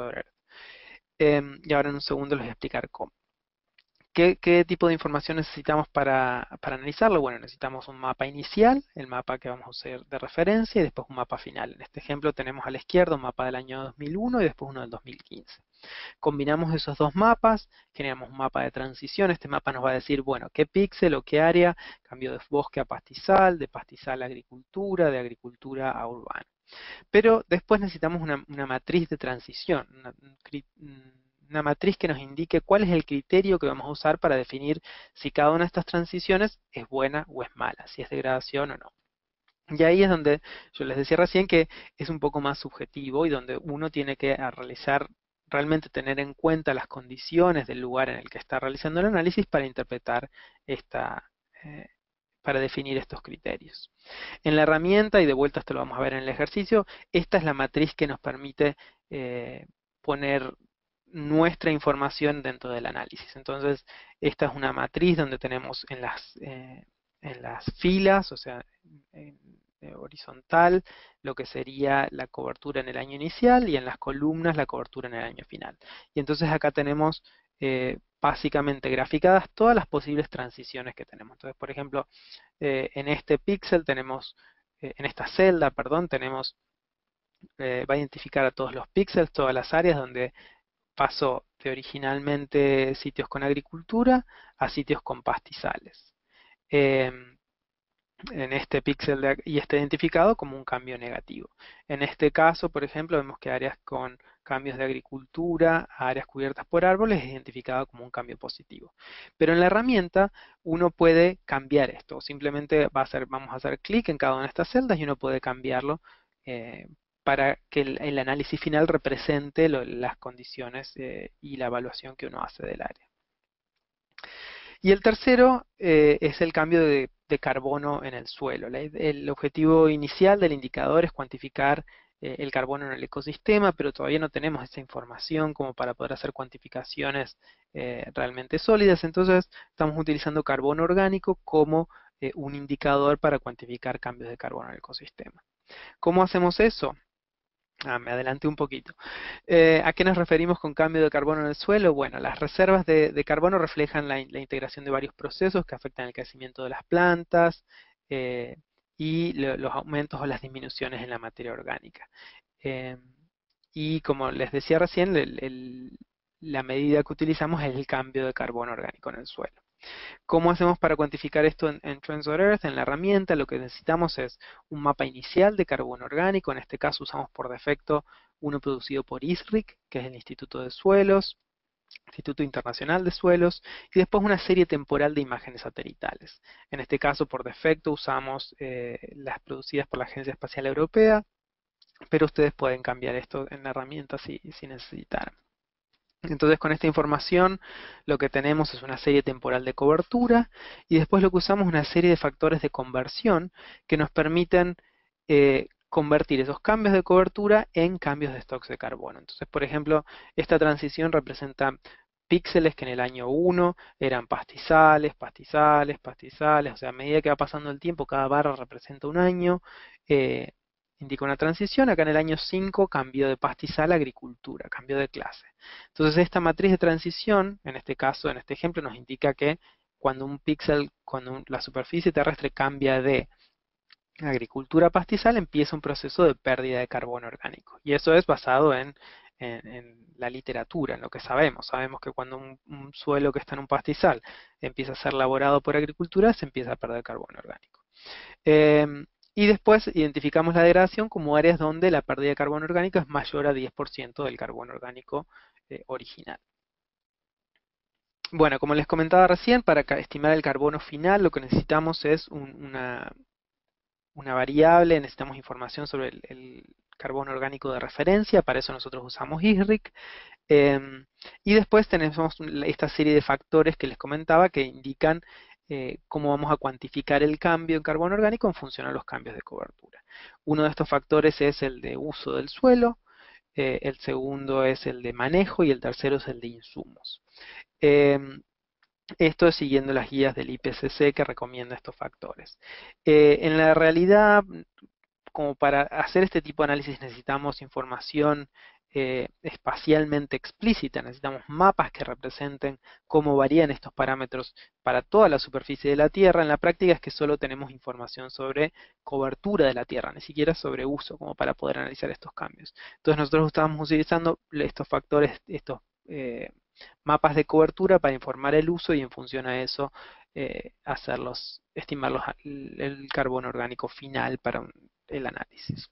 Em, y ahora en un segundo les voy a explicar cómo. ¿Qué, tipo de información necesitamos para, analizarlo? Bueno, necesitamos un mapa inicial, el mapa que vamos a usar de referencia, y después un mapa final. En este ejemplo tenemos a la izquierda un mapa del año 2001 y después uno del 2015. Combinamos esos dos mapas, generamos un mapa de transición. Este mapa nos va a decir, bueno, qué píxel o qué área cambió de bosque a pastizal, de pastizal a agricultura, de agricultura a urbano. Pero después necesitamos una, matriz de transición, una, matriz que nos indique cuál es el criterio que vamos a usar para definir si cada una de estas transiciones es buena o es mala, si es degradación o no. Y ahí es donde yo les decía recién que es un poco más subjetivo y donde uno tiene que realizar, realmente tener en cuenta las condiciones del lugar en el que está realizando el análisis para interpretar esta, eh, para definir estos criterios. En la herramienta, y de vuelta esto lo vamos a ver en el ejercicio, esta es la matriz que nos permite eh, poner nuestra información dentro del análisis. Entonces, esta es una matriz donde tenemos en las, eh, en las filas, o sea, en, horizontal, lo que sería la cobertura en el año inicial y en las columnas la cobertura en el año final. Y entonces acá tenemos eh, básicamente graficadas todas las posibles transiciones que tenemos. Entonces, por ejemplo, eh, en este píxel tenemos, eh, en esta celda, perdón, tenemos, va a identificar a todos los píxeles, todas las áreas donde pasó de originalmente sitios con agricultura a sitios con pastizales. En este píxel y está identificado como un cambio negativo. En este caso, por ejemplo, vemos que áreas con cambios de agricultura áreas cubiertas por árboles es identificado como un cambio positivo. Pero en la herramienta uno puede cambiar esto. Simplemente vamos a hacer clic en cada una de estas celdas y uno puede cambiarlo eh, para que el, análisis final represente las condiciones eh, y la evaluación que uno hace del área. Y el tercero eh, es el cambio de, carbono en el suelo. el objetivo inicial del indicador es cuantificar eh, el carbono en el ecosistema, pero todavía no tenemos esa información como para poder hacer cuantificaciones eh, realmente sólidas. Entonces estamos utilizando carbono orgánico como un indicador para cuantificar cambios de carbono en el ecosistema. ¿Cómo hacemos eso? Ah, me adelanté un poquito. Eh, ¿A qué nos referimos con cambio de carbono en el suelo? Bueno, las reservas de, carbono reflejan la, integración de varios procesos que afectan el crecimiento de las plantas eh, y los aumentos o las disminuciones en la materia orgánica. Eh, y como les decía recién, la medida que utilizamos es el cambio de carbono orgánico en el suelo. ¿Cómo hacemos para cuantificar esto en, en Earth? En la herramienta lo que necesitamos es un mapa inicial de carbono orgánico, en este caso usamos por defecto uno producido por ISRIC, que es el Instituto de Suelos. Instituto Internacional de Suelos, y después una serie temporal de imágenes satelitales. En este caso, por defecto, usamos eh, las producidas por la Agencia Espacial Europea, pero ustedes pueden cambiar esto en la herramienta si, si. Entonces con esta información lo que tenemos es una serie temporal de cobertura y después lo que usamos es una serie de factores de conversión que nos permiten eh, convertir esos cambios de cobertura en cambios de stocks de carbono. Entonces, por ejemplo, esta transición representa píxeles que en el año 1 eran pastizales, pastizales, pastizales, o sea, a medida que va pasando el tiempo, cada barra representa un año, eh, indica una transición, acá en el año 5 cambió de pastizal a agricultura, cambió de clase. Entonces esta matriz de transición, en este caso, en este ejemplo, nos indica que cuando un píxel, cuando la superficie terrestre cambia de agricultura a pastizal, empieza un proceso de pérdida de carbono orgánico. Y eso es basado en, la literatura, en lo que sabemos. Sabemos que cuando un, suelo que está en un pastizal empieza a ser laborado por agricultura, se empieza a perder carbono orgánico. Em, y después identificamos la degradación como áreas donde la pérdida de carbono orgánico es mayor a 10% del carbono orgánico eh, original. Bueno, como les comentaba recién, para estimar el carbono final lo que necesitamos es una, una, variable, necesitamos información sobre el, carbono orgánico de referencia, para eso nosotros usamos ISRIC. Em, y después tenemos esta serie de factores que les comentaba que indican eh, cómo vamos a cuantificar el cambio en carbono orgánico en función a los cambios de cobertura. Uno de estos factores es el de uso del suelo, eh, el segundo es el de manejo y el tercero es el de insumos. Em, esto es siguiendo las guías del IPCC que recomienda estos factores. Eh, en la realidad, como para hacer este tipo de análisis necesitamos información espacialmente explícita, necesitamos mapas que representen cómo varían estos parámetros para toda la superficie de la Tierra. En la práctica es que solo tenemos información sobre cobertura de la Tierra, ni siquiera sobre uso, como para poder analizar estos cambios. Entonces nosotros estamos utilizando estos factores, estos eh, mapas de cobertura para informar el uso y en función a eso eh, hacerlos, estimar el carbono orgánico final para el análisis.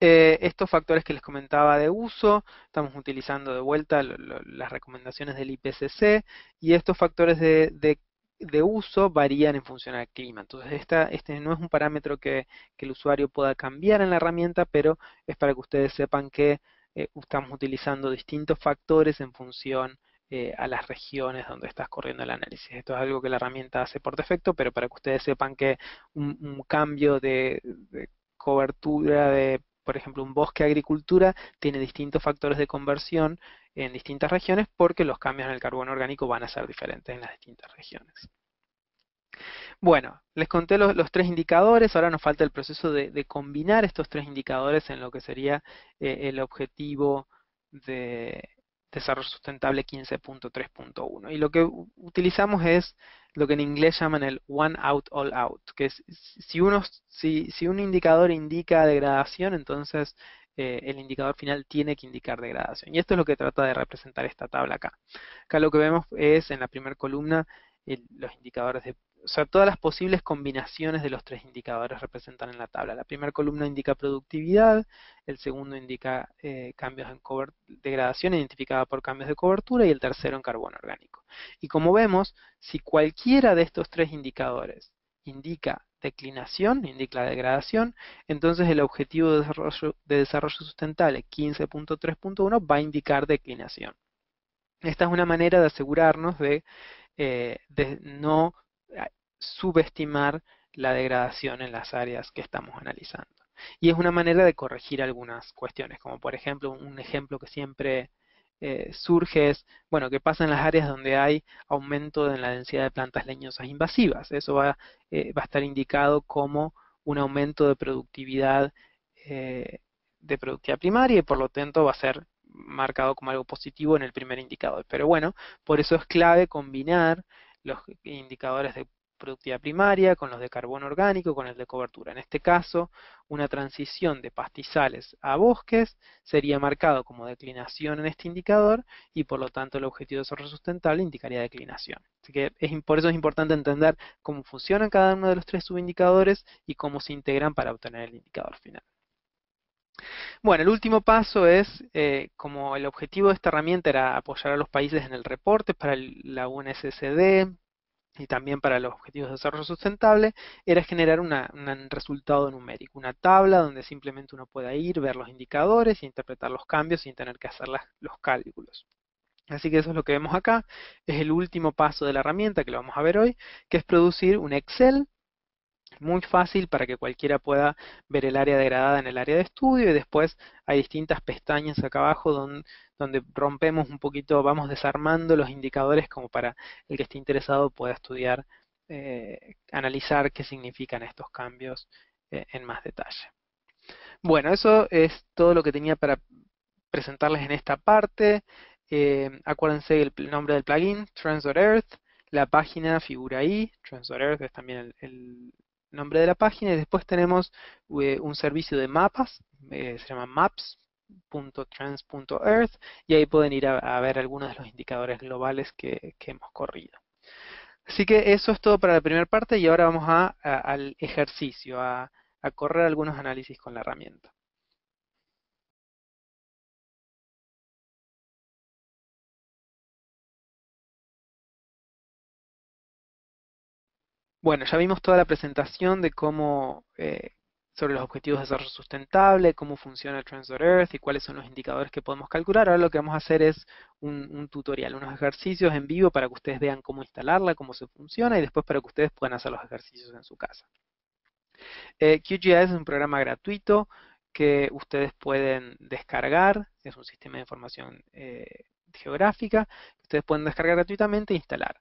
Eh, estos factores que les comentaba de uso, estamos utilizando de vuelta las recomendaciones del IPCC y estos factores de, uso varían en función al clima. Entonces este no es un parámetro que, el usuario pueda cambiar en la herramienta, pero es para que ustedes sepan que eh, estamos utilizando distintos factores en función eh, a las regiones donde estás corriendo el análisis. Esto es algo que la herramienta hace por defecto, pero para que ustedes sepan que un, cambio de cobertura de por ejemplo, un bosque agricultura tiene distintos factores de conversión en distintas regiones porque los cambios en el carbono orgánico van a ser diferentes en las distintas regiones. Bueno, les conté los, tres indicadores, ahora nos falta el proceso de, combinar estos tres indicadores en lo que sería eh, el objetivo de desarrollo sustentable 15.3.1. Y lo que utilizamos es lo que en inglés llaman el one out, all out, que es si, uno, si, si un indicador indica degradación, entonces eh, el indicador final tiene que indicar degradación. Y esto es lo que trata de representar esta tabla acá. Acá lo que vemos es en la primera columna los indicadores de o sea, todas las posibles combinaciones de los tres indicadores representan en la tabla. La primera columna indica productividad, el segundo indica eh, cambios en degradación identificada por cambios de cobertura y el tercero en carbono orgánico. Y como vemos, si cualquiera de estos tres indicadores indica declinación, indica la degradación, entonces el objetivo de desarrollo, de desarrollo sustentable 15.3.1 va a indicar declinación. Esta es una manera de asegurarnos de, eh, de no subestimar la degradación en las áreas que estamos analizando. Y es una manera de corregir algunas cuestiones, como por ejemplo, un ejemplo que siempre eh, surge es, bueno, ¿qué pasa en las áreas donde hay aumento en la densidad de plantas leñosas invasivas? Eso va, eh, va a estar indicado como un aumento de productividad eh, de productividad primaria y por lo tanto va a ser marcado como algo positivo en el primer indicador. Pero bueno, por eso es clave combinar los indicadores de productividad primaria, con los de carbono orgánico, con el de cobertura. En este caso, una transición de pastizales a bosques sería marcado como declinación en este indicador y por lo tanto el objetivo de desarrollo sustentable indicaría declinación. Así que es, por eso es importante entender cómo funcionan cada uno de los tres subindicadores y cómo se integran para obtener el indicador final. Bueno, el último paso es, eh, como el objetivo de esta herramienta era apoyar a los países en el reporte para la UNSCD y también para los objetivos de desarrollo sustentable, era generar un resultado numérico, una tabla donde simplemente uno pueda ir, ver los indicadores y interpretar los cambios sin tener que hacer los cálculos. Así que eso es lo que vemos acá, es el último paso de la herramienta que lo vamos a ver hoy, que es producir un Excel muy fácil para que cualquiera pueda ver el área degradada en el área de estudio y después hay distintas pestañas acá abajo donde, donde rompemos un poquito, vamos desarmando los indicadores como para el que esté interesado pueda estudiar, eh, analizar qué significan estos cambios eh, en más detalle. Bueno, eso es todo lo que tenía para presentarles en esta parte. Eh, acuérdense el nombre del plugin, Earth La página figura ahí, Earth es también el nombre de la página y después tenemos un servicio de mapas, se llama maps.trans.earth y ahí pueden ir a, ver algunos de los indicadores globales que, hemos corrido. Así que eso es todo para la primera parte y ahora vamos a, al ejercicio, a correr algunos análisis con la herramienta. Bueno, ya vimos toda la presentación de cómo, eh, sobre los objetivos de desarrollo sustentable, cómo funciona Transit Earth y cuáles son los indicadores que podemos calcular. Ahora lo que vamos a hacer es un, tutorial, unos ejercicios en vivo para que ustedes vean cómo instalarla, cómo se funciona y después para que ustedes puedan hacer los ejercicios en su casa. Eh, QGIS es un programa gratuito que ustedes pueden descargar, es un sistema de información eh, geográfica que ustedes pueden descargar gratuitamente e instalar.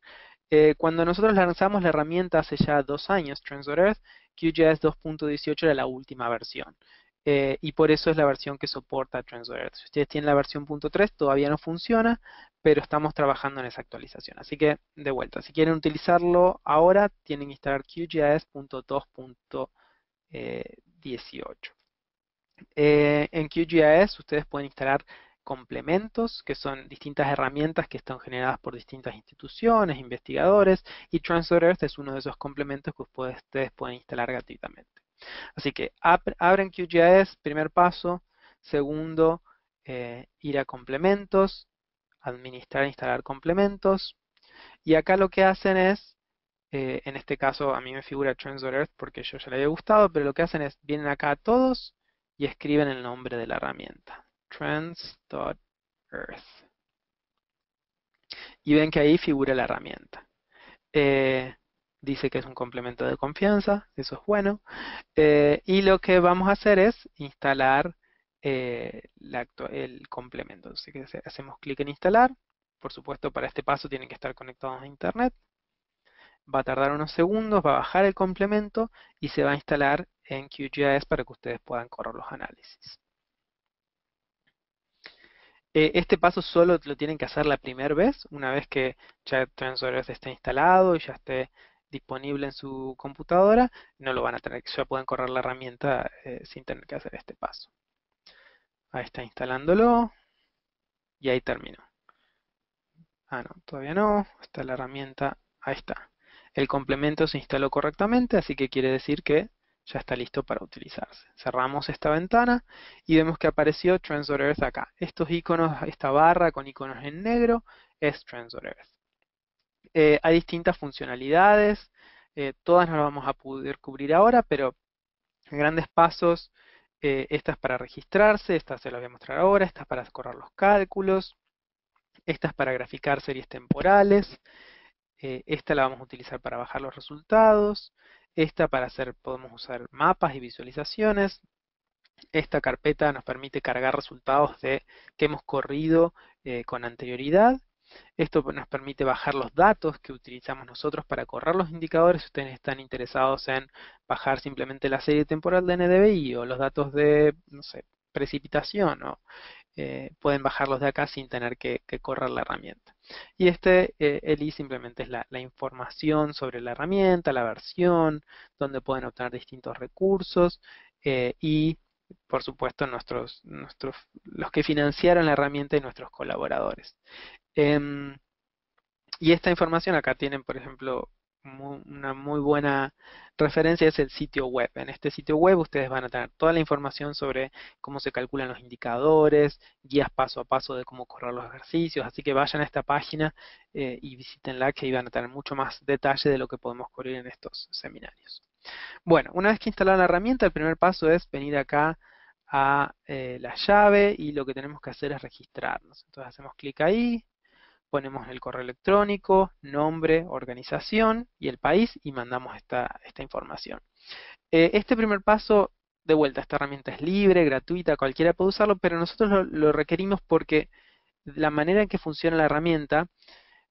Eh, cuando nosotros lanzamos la herramienta hace ya dos años, Transit Earth, QGIS 2.18 era la última versión. Eh, y por eso es la versión que soporta Transit Earth. Si ustedes tienen la versión .3 todavía no funciona, pero estamos trabajando en esa actualización. Así que, de vuelta, si quieren utilizarlo ahora, tienen que instalar QGIS.2.18. Eh, en QGIS ustedes pueden instalar complementos, que son distintas herramientas que están generadas por distintas instituciones, investigadores, y Translate Earth es uno de esos complementos que ustedes pueden instalar gratuitamente. Así que abren QGIS, primer paso. Segundo, eh, ir a complementos, administrar e instalar complementos. Y acá lo que hacen es, eh, en este caso a mí me figura Translate Earth porque yo ya le había gustado, pero lo que hacen es, vienen acá a todos y escriben el nombre de la herramienta trans.earth. Y ven que ahí figura la herramienta. Eh, dice que es un complemento de confianza, eso es bueno. Eh, y lo que vamos a hacer es instalar eh, el complemento. Así que hacemos clic en instalar. Por supuesto, para este paso tienen que estar conectados a internet. Va a tardar unos segundos, va a bajar el complemento y se va a instalar en QGIS para que ustedes puedan correr los análisis. Eh, este paso solo lo tienen que hacer la primera vez, una vez que Earth esté instalado y ya esté disponible en su computadora, no lo van a tener, ya pueden correr la herramienta eh, sin tener que hacer este paso. Ahí está instalándolo y ahí terminó. Ah, no, todavía no, está la herramienta, ahí está. El complemento se instaló correctamente, así que quiere decir que ya está listo para utilizarse. Cerramos esta ventana y vemos que apareció Transit Earth acá. Estos iconos, esta barra con iconos en negro es Transit Earth. Eh, hay distintas funcionalidades, eh, todas no las vamos a poder cubrir ahora, pero en grandes pasos, eh, esta es para registrarse, esta se la voy a mostrar ahora, esta es para correr los cálculos, esta es para graficar series temporales, esta la vamos a utilizar para bajar los resultados, esta para hacer, podemos usar mapas y visualizaciones. Esta carpeta nos permite cargar resultados de que hemos corrido eh, con anterioridad. Esto nos permite bajar los datos que utilizamos nosotros para correr los indicadores. Si ustedes están interesados en bajar simplemente la serie temporal de NDVI o los datos de, no sé, precipitación o eh, pueden bajarlos de acá sin tener que, correr la herramienta. Y este eh, ELI simplemente es la, información sobre la herramienta, la versión, donde pueden obtener distintos recursos eh, y por supuesto nuestros, nuestros, los que financiaron la herramienta y nuestros colaboradores. Em, y esta información acá tienen, por ejemplo, una muy buena referencia es el sitio web. En este sitio web ustedes van a tener toda la información sobre cómo se calculan los indicadores, guías paso a paso de cómo correr los ejercicios, así que vayan a esta página eh, y visítenla que ahí van a tener mucho más detalle de lo que podemos cubrir en estos seminarios. Bueno, una vez que instalaron la herramienta, el primer paso es venir acá a eh, la llave y lo que tenemos que hacer es registrarnos. Entonces hacemos clic ahí, ponemos el correo electrónico, nombre, organización y el país y mandamos esta, esta información. Eh, este primer paso, de vuelta, esta herramienta es libre, gratuita, cualquiera puede usarlo, pero nosotros lo, requerimos porque la manera en que funciona la herramienta,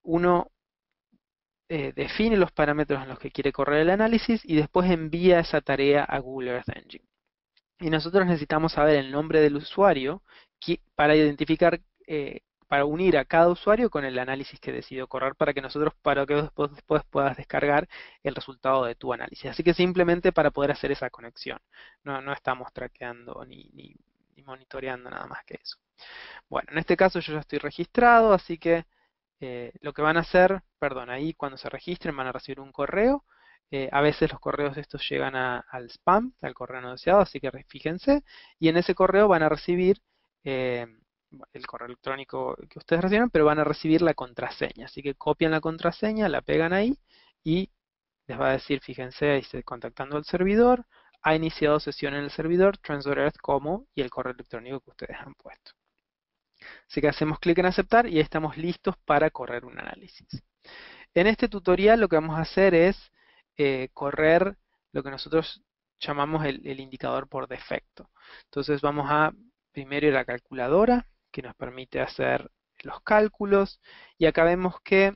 uno eh, define los parámetros en los que quiere correr el análisis y después envía esa tarea a Google Earth Engine. Y nosotros necesitamos saber el nombre del usuario para identificar eh, para unir a cada usuario con el análisis que decidió correr para que nosotros, para que después, puedas descargar el resultado de tu análisis. Así que simplemente para poder hacer esa conexión. No, estamos traqueando ni, ni, monitoreando nada más que eso. Bueno, en este caso yo ya estoy registrado, así que eh, lo que van a hacer, perdón, ahí cuando se registren van a recibir un correo. Eh, a veces los correos estos llegan al spam, al correo no deseado, así que fíjense. Y en ese correo van a recibir eh, el correo electrónico que ustedes reciben, pero van a recibir la contraseña. Así que copian la contraseña, la pegan ahí y les va a decir, fíjense, está contactando al servidor, ha iniciado sesión en el servidor, Transfer Earth como y el correo electrónico que ustedes han puesto. Así que hacemos clic en aceptar y estamos listos para correr un análisis. En este tutorial lo que vamos a hacer es eh, correr lo que nosotros llamamos el indicador por defecto. Entonces vamos a primero ir a la calculadora, que nos permite hacer los cálculos. Y acá vemos que,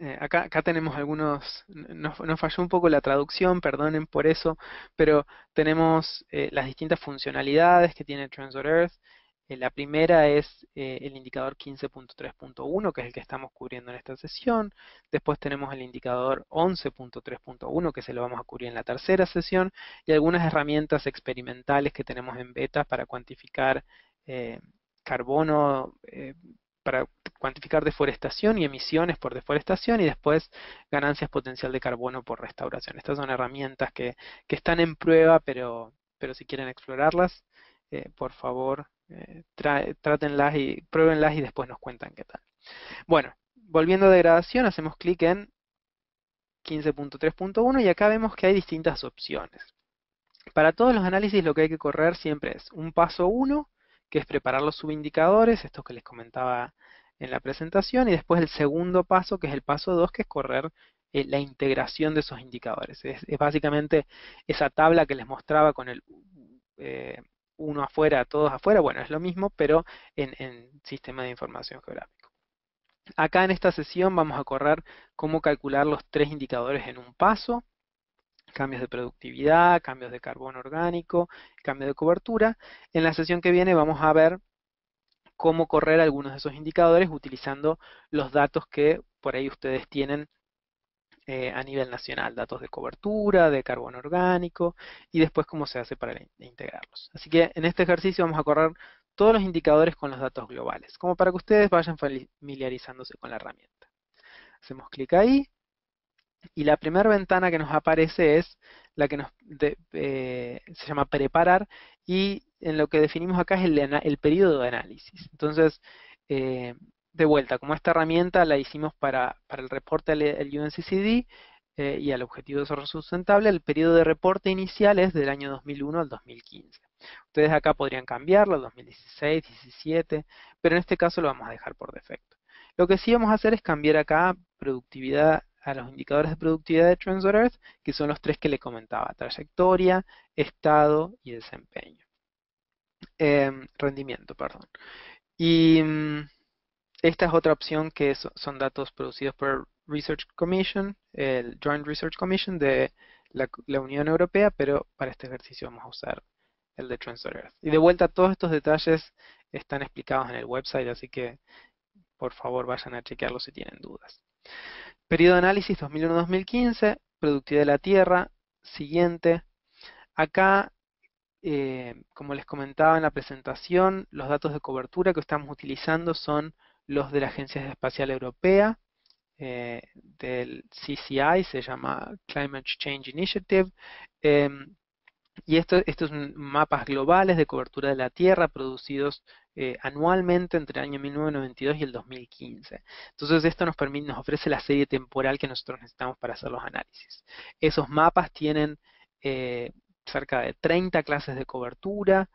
eh, acá, acá, tenemos algunos, nos, falló un poco la traducción, perdonen por eso, pero tenemos eh, las distintas funcionalidades que tiene Transfer Earth. Eh, la primera es el indicador 15.3.1, que es el que estamos cubriendo en esta sesión. Después tenemos el indicador 11.3.1, que se lo vamos a cubrir en la tercera sesión. Y algunas herramientas experimentales que tenemos en beta para cuantificar carbono eh, para cuantificar deforestación y emisiones por deforestación y después ganancias potencial de carbono por restauración. Estas son herramientas que, están en prueba, pero, pero si quieren explorarlas, eh, por favor, eh, trátenlas y pruébenlas y después nos cuentan qué tal. Bueno, volviendo a degradación, hacemos clic en 15.3.1 y acá vemos que hay distintas opciones. Para todos los análisis lo que hay que correr siempre es un paso 1 que es preparar los subindicadores, esto que les comentaba en la presentación, y después el segundo paso, que es el paso 2, que es correr eh, la integración de esos indicadores. Es, básicamente esa tabla que les mostraba con el eh, uno afuera, todos afuera, bueno, es lo mismo, pero en, en sistema de información geográfico. Acá en esta sesión vamos a correr cómo calcular los tres indicadores en un paso, cambios de productividad, cambios de carbono orgánico, cambio de cobertura. En la sesión que viene vamos a ver cómo correr algunos de esos indicadores utilizando los datos que por ahí ustedes tienen eh, a nivel nacional, datos de cobertura, de carbono orgánico y después cómo se hace para integrarlos. Así que en este ejercicio vamos a correr todos los indicadores con los datos globales, como para que ustedes vayan familiarizándose con la herramienta. Hacemos clic ahí, y la primera ventana que nos aparece es la que nos eh, se llama preparar y en lo que definimos acá es el, periodo de análisis. Entonces, eh, de vuelta, como esta herramienta la hicimos para, el reporte al UNCCD eh, y al Objetivo de Desarrollo Sustentable, el periodo de reporte inicial es del año 2001 al 2015. Ustedes acá podrían cambiarlo al 2016, 2017, pero en este caso lo vamos a dejar por defecto. Lo que sí vamos a hacer es cambiar acá productividad a los indicadores de productividad de Transfer Earth, que son los tres que le comentaba, trayectoria, estado y desempeño. Em, rendimiento, perdón. Y mm, esta es otra opción que son datos producidos por Research Commission, el Joint Research Commission de la, Unión Europea, pero para este ejercicio vamos a usar el de Transfer Earth. Y de vuelta, todos estos detalles están explicados en el website, así que por favor vayan a chequearlo si tienen dudas. Periodo de análisis 2001-2015, productividad de la Tierra, siguiente. Acá, eh, como les comentaba en la presentación, los datos de cobertura que estamos utilizando son los de la Agencia Espacial Europea eh, del CCI, se llama Climate Change Initiative. Em, y esto, estos son mapas globales de cobertura de la Tierra producidos eh, anualmente entre el año 1992 y el 2015. Entonces esto nos, permite, nos ofrece la serie temporal que nosotros necesitamos para hacer los análisis. Esos mapas tienen eh, cerca de 30 clases de cobertura,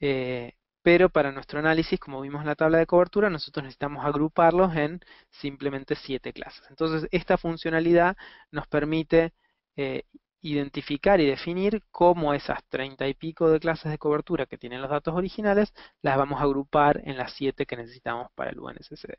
eh, pero para nuestro análisis, como vimos en la tabla de cobertura, nosotros necesitamos agruparlos en simplemente 7 clases. Entonces esta funcionalidad nos permite identificar y definir cómo esas 30 y pico de clases de cobertura que tienen los datos originales las vamos a agrupar en las 7 que necesitamos para el UNSCD.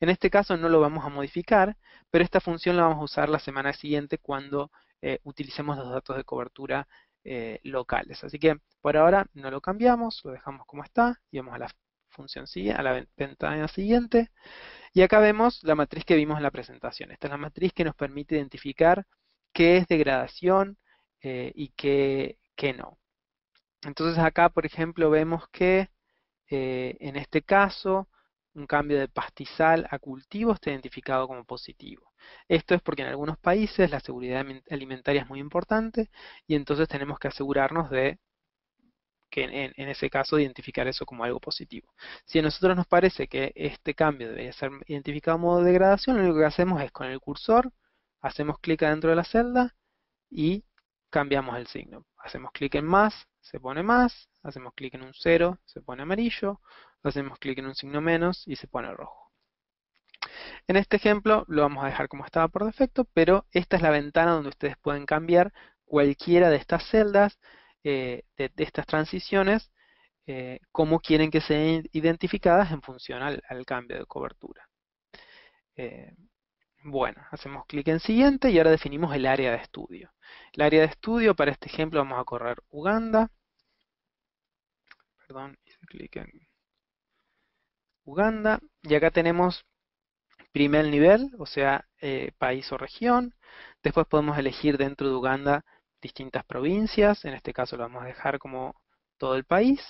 En este caso no lo vamos a modificar, pero esta función la vamos a usar la semana siguiente cuando eh, utilicemos los datos de cobertura eh, locales. Así que por ahora no lo cambiamos, lo dejamos como está y vamos a la función a la ventana siguiente. Y acá vemos la matriz que vimos en la presentación. Esta es la matriz que nos permite identificar qué es degradación eh, y qué, no. Entonces acá, por ejemplo, vemos que eh, en este caso un cambio de pastizal a cultivo está identificado como positivo. Esto es porque en algunos países la seguridad alimentaria es muy importante y entonces tenemos que asegurarnos de que en, ese caso identificar eso como algo positivo. Si a nosotros nos parece que este cambio debería ser identificado como degradación, lo único que hacemos es con el cursor hacemos clic adentro de la celda y cambiamos el signo. Hacemos clic en más, se pone más, hacemos clic en un 0, se pone amarillo, hacemos clic en un signo menos y se pone rojo. En este ejemplo lo vamos a dejar como estaba por defecto, pero esta es la ventana donde ustedes pueden cambiar cualquiera de estas celdas, eh, de, estas transiciones, eh, como quieren que sean identificadas en función al, cambio de cobertura. Eh, bueno, hacemos clic en siguiente y ahora definimos el área de estudio. El área de estudio, para este ejemplo vamos a correr Uganda. Perdón, hice clic en Uganda. Y acá tenemos primer nivel, o sea, eh, país o región. Después podemos elegir dentro de Uganda distintas provincias. En este caso lo vamos a dejar como todo el país.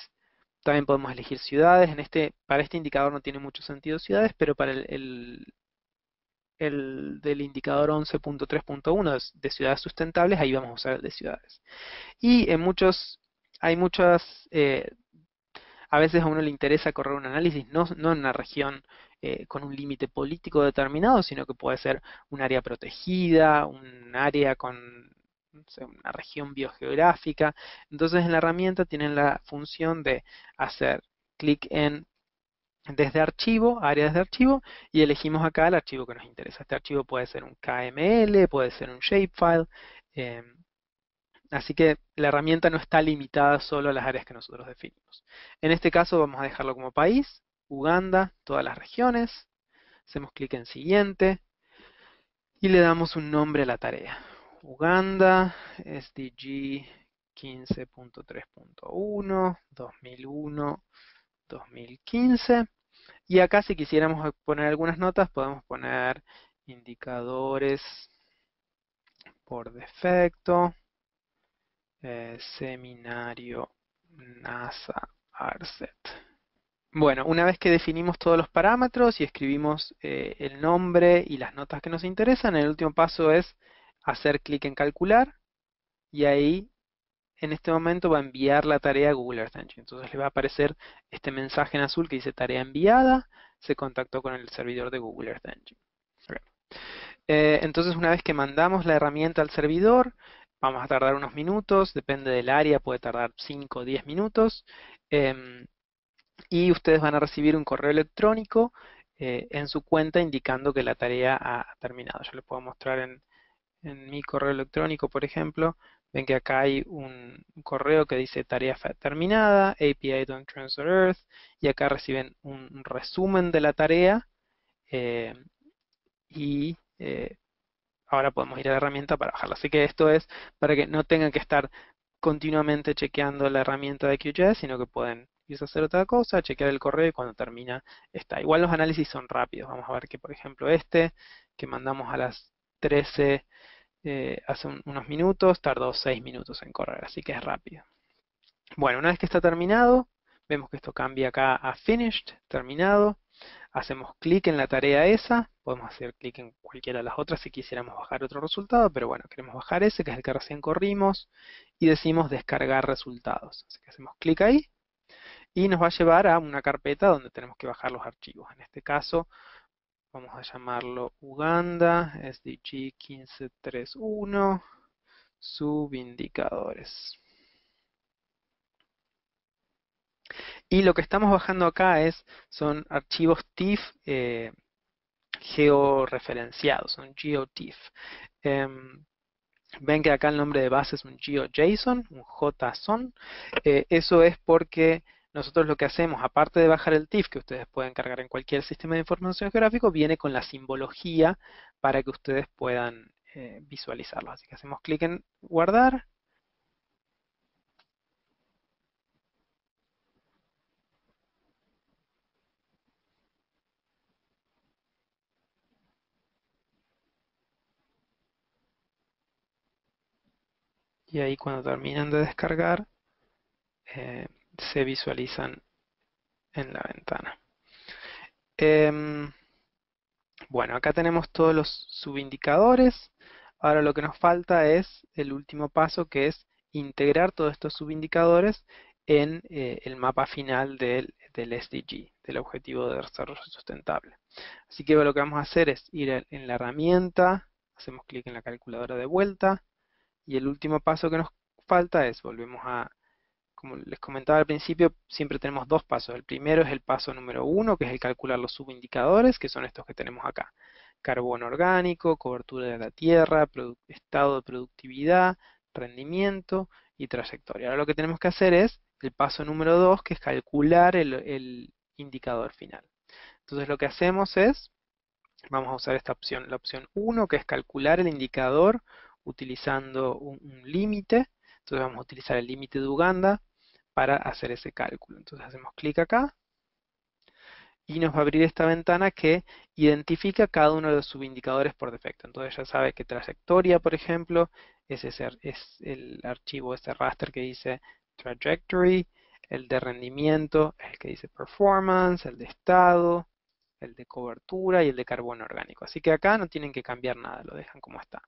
También podemos elegir ciudades. En este, para este indicador no tiene mucho sentido ciudades, pero para el el del indicador 11.3.1 de ciudades sustentables, ahí vamos a usar el de ciudades. Y en muchos, hay muchas, eh, a veces a uno le interesa correr un análisis no, no en una región eh, con un límite político determinado, sino que puede ser un área protegida, un área con una región biogeográfica. Entonces en la herramienta tienen la función de hacer clic en desde archivo, áreas de archivo, y elegimos acá el archivo que nos interesa. Este archivo puede ser un KML, puede ser un shapefile, eh, así que la herramienta no está limitada solo a las áreas que nosotros definimos. En este caso vamos a dejarlo como país, Uganda, todas las regiones, hacemos clic en siguiente, y le damos un nombre a la tarea. Uganda, SDG 15.3.1, 2001, 2015. Y acá si quisiéramos poner algunas notas, podemos poner indicadores por defecto, eh, seminario NASA ARCET. Bueno, una vez que definimos todos los parámetros y escribimos eh, el nombre y las notas que nos interesan, el último paso es hacer clic en calcular y ahí en este momento va a enviar la tarea a Google Earth Engine. Entonces le va a aparecer este mensaje en azul que dice tarea enviada, se contactó con el servidor de Google Earth Engine. Eh, entonces una vez que mandamos la herramienta al servidor, vamos a tardar unos minutos, depende del área, puede tardar 5 o 10 minutos, em, y ustedes van a recibir un correo electrónico eh, en su cuenta indicando que la tarea ha terminado. Yo les puedo mostrar en, en mi correo electrónico, por ejemplo, Ven que acá hay un correo que dice tarea terminada, API don't transfer Earth, y acá reciben un resumen de la tarea eh, y eh, ahora podemos ir a la herramienta para bajarla. Así que esto es para que no tengan que estar continuamente chequeando la herramienta de QGIS, sino que pueden irse a hacer otra cosa, chequear el correo y cuando termina está. Igual los análisis son rápidos. Vamos a ver que, por ejemplo, este que mandamos a las 13 eh, hace unos minutos, tardó 6 minutos en correr, así que es rápido. Bueno, una vez que está terminado, vemos que esto cambia acá a finished, terminado. hacemos clic en la tarea esa, podemos hacer clic en cualquiera de las otras si quisiéramos bajar otro resultado, pero bueno, queremos bajar ese, que es el que recién corrimos, y decimos descargar resultados. Así que hacemos clic ahí, y nos va a llevar a una carpeta donde tenemos que bajar los archivos. En este caso, vamos a llamarlo Uganda SDG 1531 subindicadores. Y lo que estamos bajando acá es, son archivos TIFF eh, georreferenciados, son GeoTIFF. Em, ven que acá el nombre de base es un GeoJSON, un JSON. Eh, eso es porque nosotros lo que hacemos, aparte de bajar el TIFF, que ustedes pueden cargar en cualquier sistema de información geográfico, viene con la simbología para que ustedes puedan eh, visualizarlo. Así que hacemos clic en guardar. Y ahí cuando terminan de descargar, eh, se visualizan en la ventana. Em, bueno, acá tenemos todos los subindicadores. Ahora lo que nos falta es el último paso que es integrar todos estos subindicadores en eh, el mapa final del, del, SDG, del Objetivo de Desarrollo Sustentable. Así que lo que vamos a hacer es ir en la herramienta, hacemos clic en la calculadora de vuelta y el último paso que nos falta es, volvemos a como les comentaba al principio, siempre tenemos dos pasos. El primero es el paso número uno, que es el calcular los subindicadores, que son estos que tenemos acá. Carbono orgánico, cobertura de la tierra, estado de productividad, rendimiento y trayectoria. Ahora lo que tenemos que hacer es el paso número dos, que es calcular el, indicador final. Entonces lo que hacemos es, vamos a usar esta opción, la opción 1, que es calcular el indicador utilizando un límite. Entonces vamos a utilizar el límite de Uganda para hacer ese cálculo. Entonces hacemos clic acá y nos va a abrir esta ventana que identifica cada uno de los subindicadores por defecto. Entonces ya sabe que trayectoria, por ejemplo, es, ese, es el archivo, este raster que dice trajectory, el de rendimiento, el que dice performance, el de estado, el de cobertura y el de carbono orgánico. Así que acá no tienen que cambiar nada, lo dejan como está.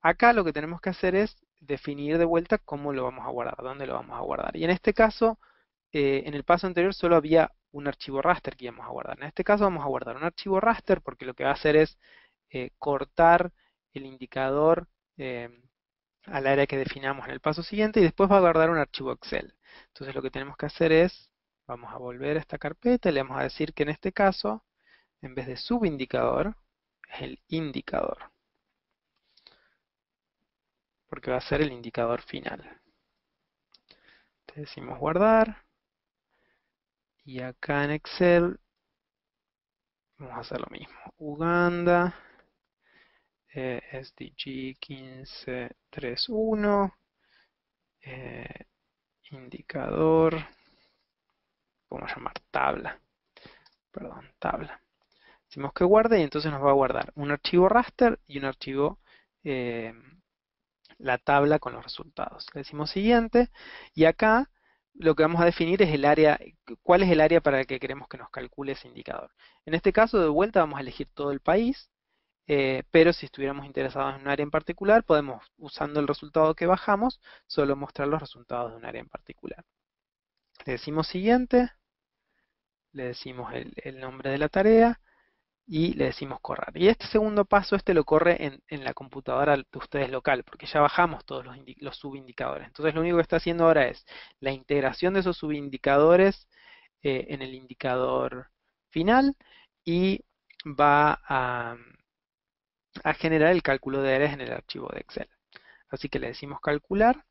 Acá lo que tenemos que hacer es definir de vuelta cómo lo vamos a guardar, dónde lo vamos a guardar. Y en este caso, eh, en el paso anterior solo había un archivo raster que íbamos a guardar. En este caso vamos a guardar un archivo raster porque lo que va a hacer es eh, cortar el indicador eh, al área que definamos en el paso siguiente y después va a guardar un archivo Excel. Entonces lo que tenemos que hacer es, vamos a volver a esta carpeta y le vamos a decir que en este caso, en vez de subindicador, es el indicador porque va a ser el indicador final. decimos guardar. Y acá en Excel vamos a hacer lo mismo. Uganda, eh, SDG 1531, eh, indicador, vamos a llamar tabla. Perdón, tabla. Decimos que guarde y entonces nos va a guardar un archivo raster y un archivo eh, la tabla con los resultados. Le decimos siguiente y acá lo que vamos a definir es el área, cuál es el área para el que queremos que nos calcule ese indicador. En este caso de vuelta vamos a elegir todo el país, eh, pero si estuviéramos interesados en un área en particular, podemos, usando el resultado que bajamos, solo mostrar los resultados de un área en particular. Le decimos siguiente, le decimos el nombre de la tarea, y le decimos correr. Y este segundo paso, este lo corre en, la computadora de ustedes local, porque ya bajamos todos los, subindicadores. Entonces lo único que está haciendo ahora es la integración de esos subindicadores eh, en el indicador final y va a, a generar el cálculo de áreas en el archivo de Excel. Así que le decimos calcular.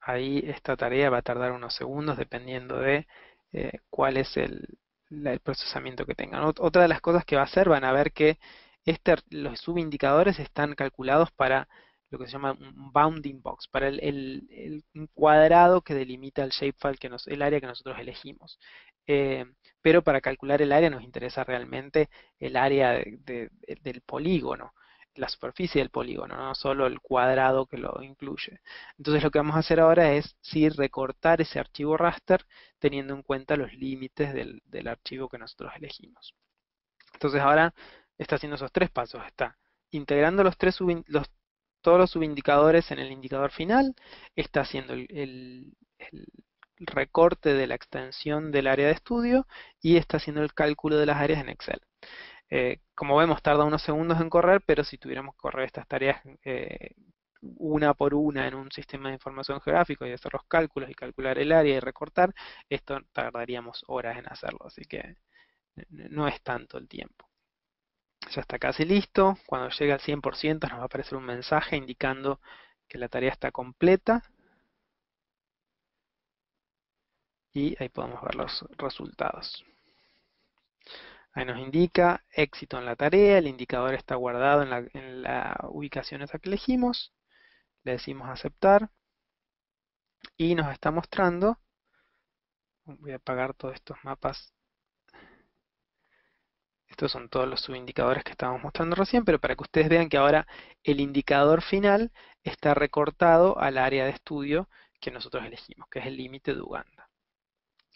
Ahí esta tarea va a tardar unos segundos dependiendo de eh, cuál es el, el procesamiento que tengan. Otra de las cosas que va a hacer, van a ver que este, los subindicadores están calculados para lo que se llama un bounding box, para el, cuadrado que delimita el shapefile, que nos, el área que nosotros elegimos. Eh, pero para calcular el área nos interesa realmente el área del polígono, la superficie del polígono, no solo el cuadrado que lo incluye. Entonces lo que vamos a hacer ahora es sí recortar ese archivo raster teniendo en cuenta los límites del, archivo que nosotros elegimos. Entonces ahora está haciendo esos tres pasos. Está integrando los tres todos los subindicadores en el indicador final, está haciendo el, recorte de la extensión del área de estudio y está haciendo el cálculo de las áreas en Excel. Eh, como vemos, tarda unos segundos en correr, pero si tuviéramos que correr estas tareas eh, una por una en un sistema de información geográfico y hacer los cálculos y calcular el área y recortar, esto tardaríamos horas en hacerlo, así que no es tanto el tiempo. Ya está casi listo, cuando llegue al 100% nos va a aparecer un mensaje indicando que la tarea está completa y ahí podemos ver los resultados. Ahí nos indica éxito en la tarea, el indicador está guardado en la, en la ubicación esa que elegimos le decimos aceptar y nos está mostrando, voy a apagar todos estos mapas, estos son todos los subindicadores que estábamos mostrando recién, pero para que ustedes vean que ahora el indicador final está recortado al área de estudio que nosotros elegimos, que es el límite de Uganda.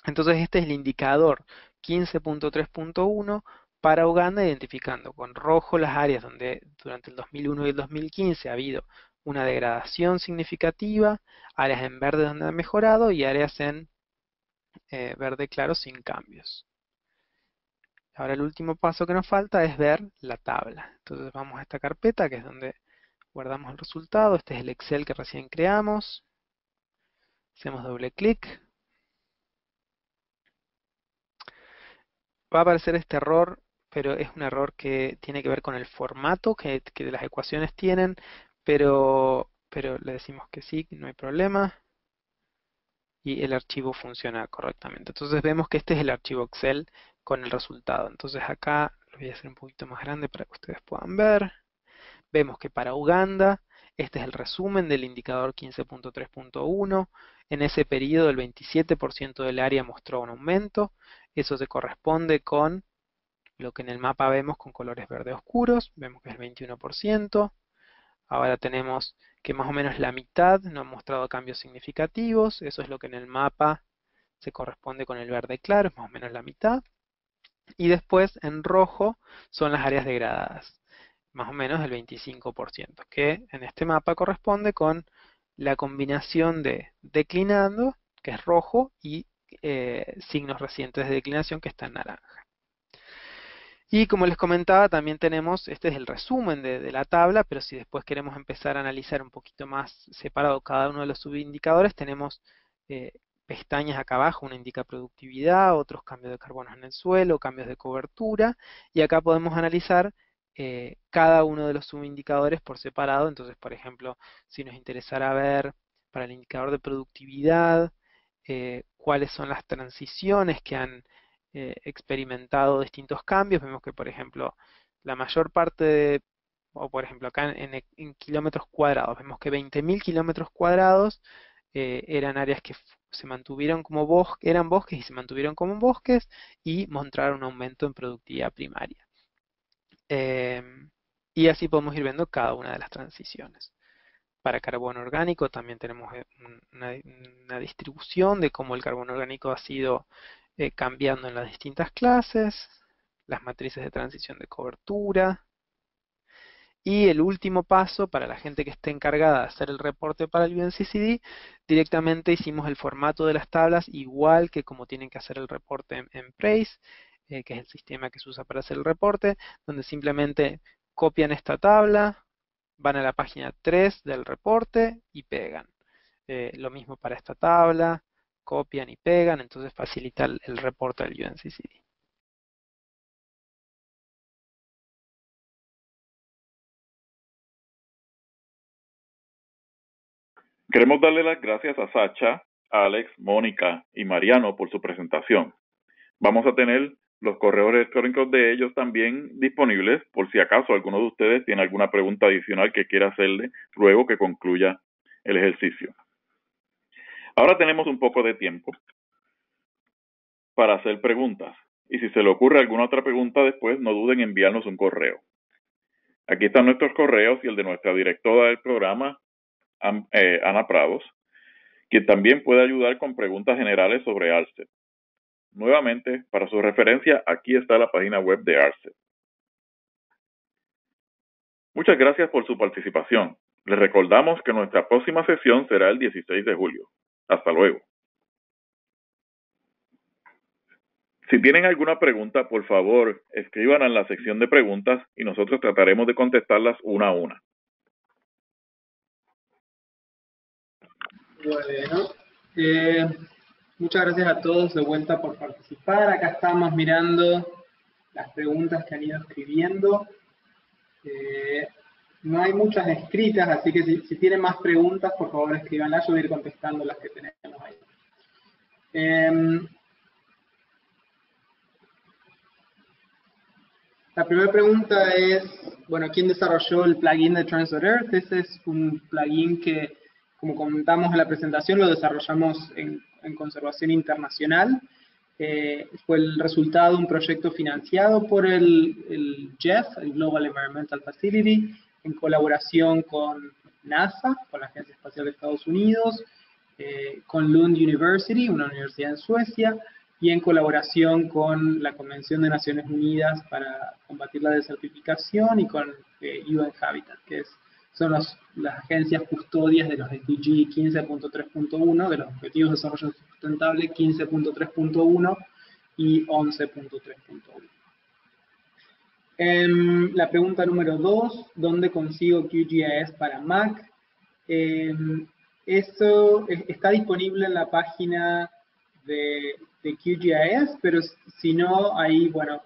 Entonces este es el indicador 15.3.1 para Uganda, identificando con rojo las áreas donde durante el 2001 y el 2015 ha habido una degradación significativa, áreas en verde donde ha mejorado y áreas en eh, verde claro sin cambios. Ahora el último paso que nos falta es ver la tabla. Entonces vamos a esta carpeta que es donde guardamos el resultado. Este es el Excel que recién creamos. Hacemos doble clic. Va a aparecer este error, pero es un error que tiene que ver con el formato que, que las ecuaciones tienen pero, pero le decimos que sí, no hay problema y el archivo funciona correctamente. Entonces vemos que este es el archivo Excel con el resultado. Entonces acá lo voy a hacer un poquito más grande para que ustedes puedan ver. Vemos que para Uganda, este es el resumen del indicador 15.3.1. En ese periodo el 27% del área mostró un aumento. Eso se corresponde con lo que en el mapa vemos con colores verde oscuros. Vemos que es el 21%. Ahora tenemos que más o menos la mitad no ha mostrado cambios significativos. Eso es lo que en el mapa se corresponde con el verde claro, es más o menos la mitad. Y después en rojo son las áreas degradadas, más o menos el 25%, que en este mapa corresponde con la combinación de declinando, que es rojo, y eh, signos recientes de declinación, que está en naranja. Y como les comentaba, también tenemos, este es el resumen de, la tabla, pero si después queremos empezar a analizar un poquito más separado cada uno de los subindicadores, tenemos eh, pestañas acá abajo, una indica productividad, otros cambios de carbono en el suelo, cambios de cobertura, y acá podemos analizar eh, cada uno de los subindicadores por separado. Entonces, por ejemplo, si nos interesara ver para el indicador de productividad, eh, cuáles son las transiciones que han eh, experimentado distintos cambios. Vemos que, por ejemplo, la mayor parte de, o por ejemplo acá en, kilómetros cuadrados, vemos que 20.000 kilómetros cuadrados eh, eran áreas que se mantuvieron como bosques, eran bosques y se mantuvieron como bosques y mostraron un aumento en productividad primaria. Em, y así podemos ir viendo cada una de las transiciones. Para carbono orgánico también tenemos eh, una distribución de cómo el carbono orgánico ha sido eh, cambiando en las distintas clases, las matrices de transición de cobertura. Y el último paso, para la gente que esté encargada de hacer el reporte para el UNCCD, directamente hicimos el formato de las tablas igual que como tienen que hacer el reporte en, Praise, eh, que es el sistema que se usa para hacer el reporte, donde simplemente copian esta tabla, van a la página 3 del reporte y pegan. Eh, lo mismo para esta tabla, copian y pegan, entonces facilita el, reporte del UNCCD. Queremos darle las gracias a Sacha, Alex, Mónica y Mariano por su presentación. Vamos a tener los correos electrónicos de ellos también disponibles por si acaso alguno de ustedes tiene alguna pregunta adicional que quiera hacerle luego que concluya el ejercicio. Ahora tenemos un poco de tiempo para hacer preguntas. Y si se le ocurre alguna otra pregunta después, no duden en enviarnos un correo. Aquí están nuestros correos y el de nuestra directora del programa, eh, Ana Prados, quien también puede ayudar con preguntas generales sobre ARCET. Nuevamente, para su referencia, aquí está la página web de ARCET. Muchas gracias por su participación. Les recordamos que nuestra próxima sesión será el 16 de julio. Hasta luego. Si tienen alguna pregunta, por favor, escriban en la sección de preguntas y nosotros trataremos de contestarlas una a una. Bueno, eh, muchas gracias a todos de vuelta por participar. Acá estamos mirando las preguntas que han ido escribiendo. Eh, no hay muchas escritas, así que si, tienen más preguntas, por favor escríbanlas, yo voy a ir contestando las que tenemos ahí. Em, La primera pregunta es, bueno, ¿quién desarrolló el plugin de Transit Earth? Ese es un plugin que, como comentamos en la presentación, lo desarrollamos en, conservación internacional. Eh, fue el resultado de un proyecto financiado por el, el GEF, el Global Environmental Facility, en colaboración con NASA, con la Agencia Espacial de Estados Unidos, eh, con Lund University, una universidad en Suecia, y en colaboración con la Convención de Naciones Unidas para combatir la desertificación y con eh, UN Habitat, que son las agencias custodias de los SDG 15.3.1, de los Objetivos de Desarrollo Sustentable 15.3.1 y 11.3.1. Em, la pregunta número 2, ¿dónde consigo QGIS para Mac? Em, eso está disponible en la página de QGIS, pero si no, ahí, bueno,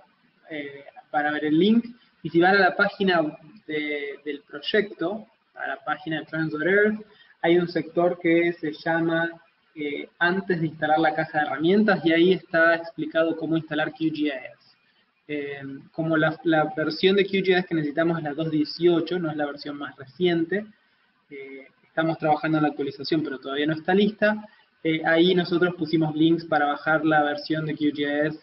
eh, para ver el link. Y si van a la página del proyecto, a la página de hay un sector que se llama eh, antes de instalar la caja de herramientas y ahí está explicado cómo instalar QGIS. Eh, como la, versión de QGIS que necesitamos es la 2.18, no es la versión más reciente, estamos trabajando en la actualización pero todavía no está lista, eh, ahí nosotros pusimos links para bajar la versión de QGIS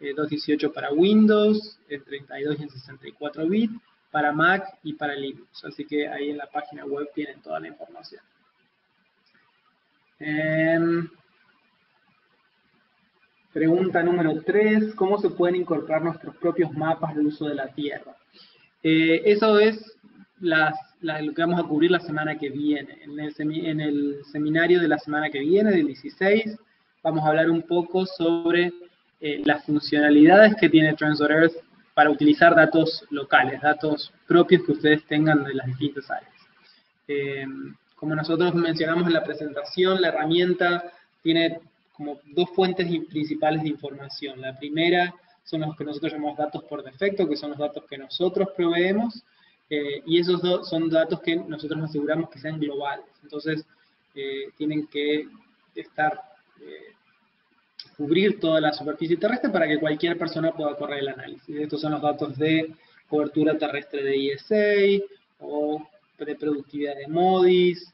2.18 eh, para Windows, en 32 y en 64 bits, para Mac y para Linux. Así que ahí en la página web tienen toda la información. Pregunta número 3. ¿Cómo se pueden incorporar nuestros propios mapas de uso de la Tierra? Eh, eso es lo que vamos a cubrir la semana que viene. En el, seminario de la semana que viene, del 16, vamos a hablar un poco sobre eh, las funcionalidades que tiene Transit Earth para utilizar datos locales, datos propios que ustedes tengan de las distintas áreas. Eh, como nosotros mencionamos en la presentación, la herramienta tiene como dos fuentes principales de información. La primera son los que nosotros llamamos datos por defecto, que son los datos que nosotros proveemos, eh, y esos son datos que nosotros nos aseguramos que sean globales. Entonces, eh, tienen que estar, eh, cubrir toda la superficie terrestre para que cualquier persona pueda correr el análisis. Estos son los datos de cobertura terrestre de ISA, o de productividad de MODIS,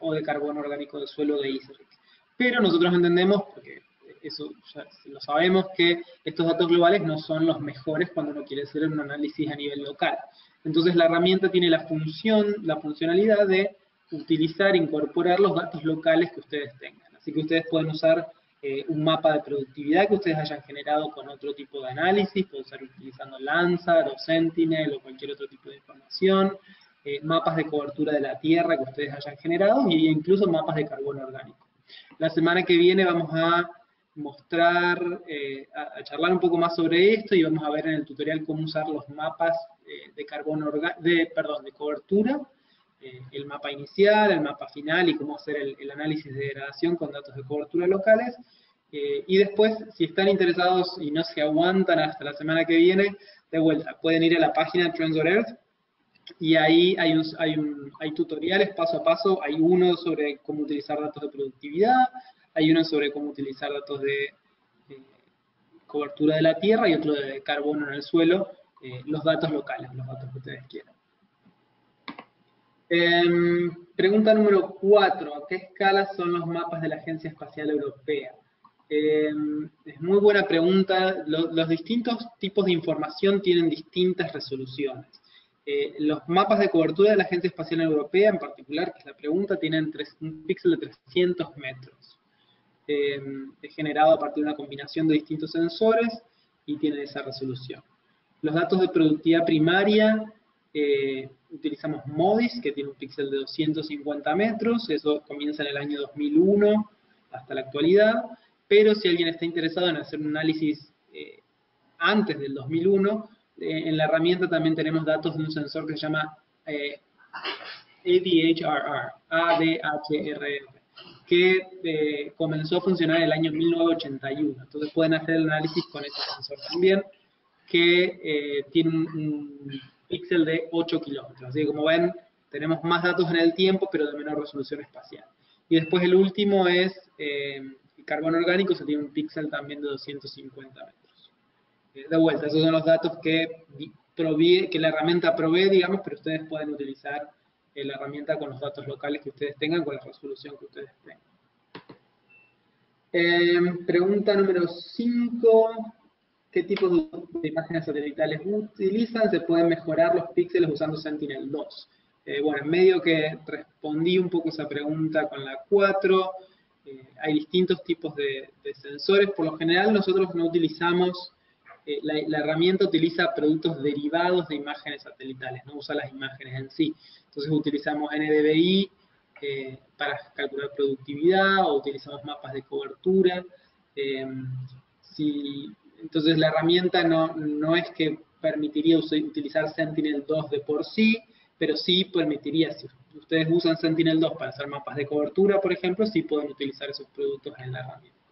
o de carbono orgánico de suelo de ISRIC. Pero nosotros entendemos, porque eso ya lo sabemos, que estos datos globales no son los mejores cuando uno quiere hacer un análisis a nivel local. Entonces la herramienta tiene la función, la funcionalidad de utilizar, incorporar los datos locales que ustedes tengan. Así que ustedes pueden usar eh, un mapa de productividad que ustedes hayan generado con otro tipo de análisis, pueden estar utilizando Landsat o Sentinel o cualquier otro tipo de información, eh, mapas de cobertura de la tierra que ustedes hayan generado e incluso mapas de carbono orgánico. La semana que viene vamos a mostrar, eh, a, charlar un poco más sobre esto y vamos a ver en el tutorial cómo usar los mapas eh, de carbono, de, perdón, de cobertura, eh, el mapa inicial, el mapa final y cómo hacer el, análisis de degradación con datos de cobertura locales. y después, si están interesados y no se aguantan hasta la semana que viene, de vuelta, pueden ir a la página Earth y ahí hay, hay, hay tutoriales paso a paso, hay uno sobre cómo utilizar datos de productividad, hay uno sobre cómo utilizar datos de cobertura de la tierra y otro de carbono en el suelo, eh, los datos locales, los datos que ustedes quieran. Em, pregunta número 4. ¿A qué escala son los mapas de la Agencia Espacial Europea? Em, es muy buena pregunta. los distintos tipos de información tienen distintas resoluciones. Eh, los mapas de cobertura de la Agencia Espacial Europea, en particular, que es la pregunta, tienen un píxel de 300 metros. Eh, es generado a partir de una combinación de distintos sensores y tiene esa resolución. Los datos de productividad primaria, eh, utilizamos MODIS, que tiene un píxel de 250 metros, eso comienza en el año 2001 hasta la actualidad, pero si alguien está interesado en hacer un análisis antes del 2001, eh, en la herramienta también tenemos datos de un sensor que se llama eh, ADHRR, ADHRR, que eh, comenzó a funcionar en el año 1981. Entonces pueden hacer el análisis con este sensor también, que tiene un, píxel de 8 kilómetros. Así que como ven, tenemos más datos en el tiempo, pero de menor resolución espacial. Y después el último es el carbono orgánico, se tiene un píxel también de 250 metros. Eh, de vuelta, esos son los datos que, que la herramienta provee, digamos, pero ustedes pueden utilizar eh, la herramienta con los datos locales que ustedes tengan, con la resolución que ustedes tengan. Em, pregunta número 5. ¿Qué tipos de imágenes satelitales utilizan? Se pueden mejorar los píxeles usando Sentinel-2. Eh, bueno, en medio que respondí un poco esa pregunta con la 4, hay distintos tipos de, de, sensores. Por lo general nosotros no utilizamos la, herramienta utiliza productos derivados de imágenes satelitales, no usa las imágenes en sí. Entonces utilizamos NDVI eh, para calcular productividad o utilizamos mapas de cobertura. Eh, entonces la herramienta no, no es que permitiría utilizar Sentinel-2 de por sí, pero sí permitiría, si ustedes usan Sentinel-2 para hacer mapas de cobertura, por ejemplo, sí pueden utilizar esos productos en la herramienta.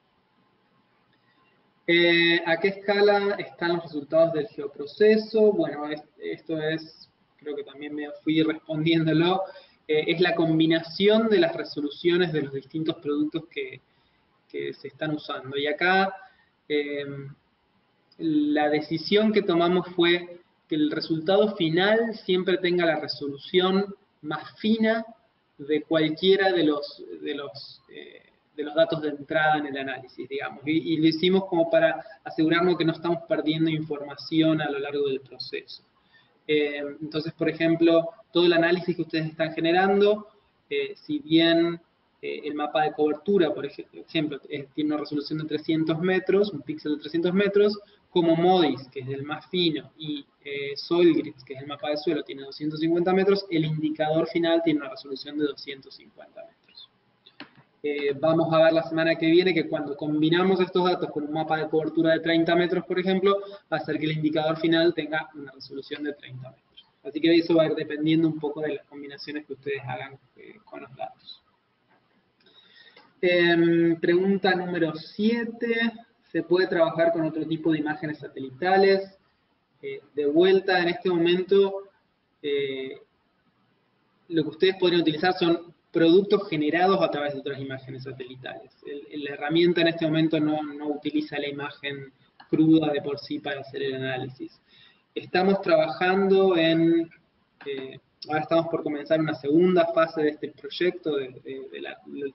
Eh, ¿A qué escala están los resultados del geoproceso? Bueno, esto es, creo que también me fui respondiéndolo, eh, es la combinación de las resoluciones de los distintos productos que, se están usando. Y acá eh, la decisión que tomamos fue que el resultado final siempre tenga la resolución más fina de cualquiera de los, de los de los datos de entrada en el análisis, digamos. Y, lo hicimos como para asegurarnos que no estamos perdiendo información a lo largo del proceso. Eh, entonces, por ejemplo, todo el análisis que ustedes están generando, eh, si bien eh, el mapa de cobertura, por ejemplo, tiene una resolución de 300 metros, un píxel de 300 metros, como MODIS, que es el más fino, y SoilGrids, que es el mapa de suelo, tiene 250 metros, el indicador final tiene una resolución de 250 metros. Eh, vamos a ver la semana que viene que cuando combinamos estos datos con un mapa de cobertura de 30 metros, por ejemplo, va a hacer que el indicador final tenga una resolución de 30 metros. Así que eso va a ir dependiendo un poco de las combinaciones que ustedes hagan eh, con los datos. Em, pregunta número 7. ¿Se puede trabajar con otro tipo de imágenes satelitales? Eh, de vuelta, en este momento, lo que ustedes podrían utilizar son productos generados a través de otras imágenes satelitales. la herramienta en este momento no, utiliza la imagen cruda de por sí para hacer el análisis. Estamos trabajando en, eh, ahora estamos por comenzar una segunda fase de este proyecto, del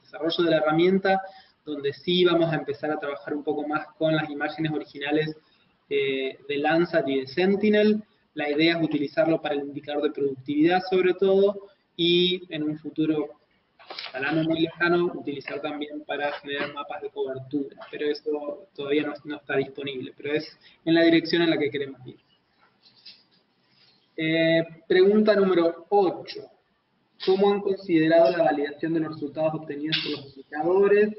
desarrollo de la herramienta, donde sí vamos a empezar a trabajar un poco más con las imágenes originales eh, de Landsat y de Sentinel. La idea es utilizarlo para el indicador de productividad sobre todo, y en un futuro Hablando muy lejano, utilizar también para generar mapas de cobertura, pero eso todavía no, está disponible, pero es en la dirección en la que queremos ir. Eh, pregunta número 8. ¿Cómo han considerado la validación de los resultados obtenidos por los indicadores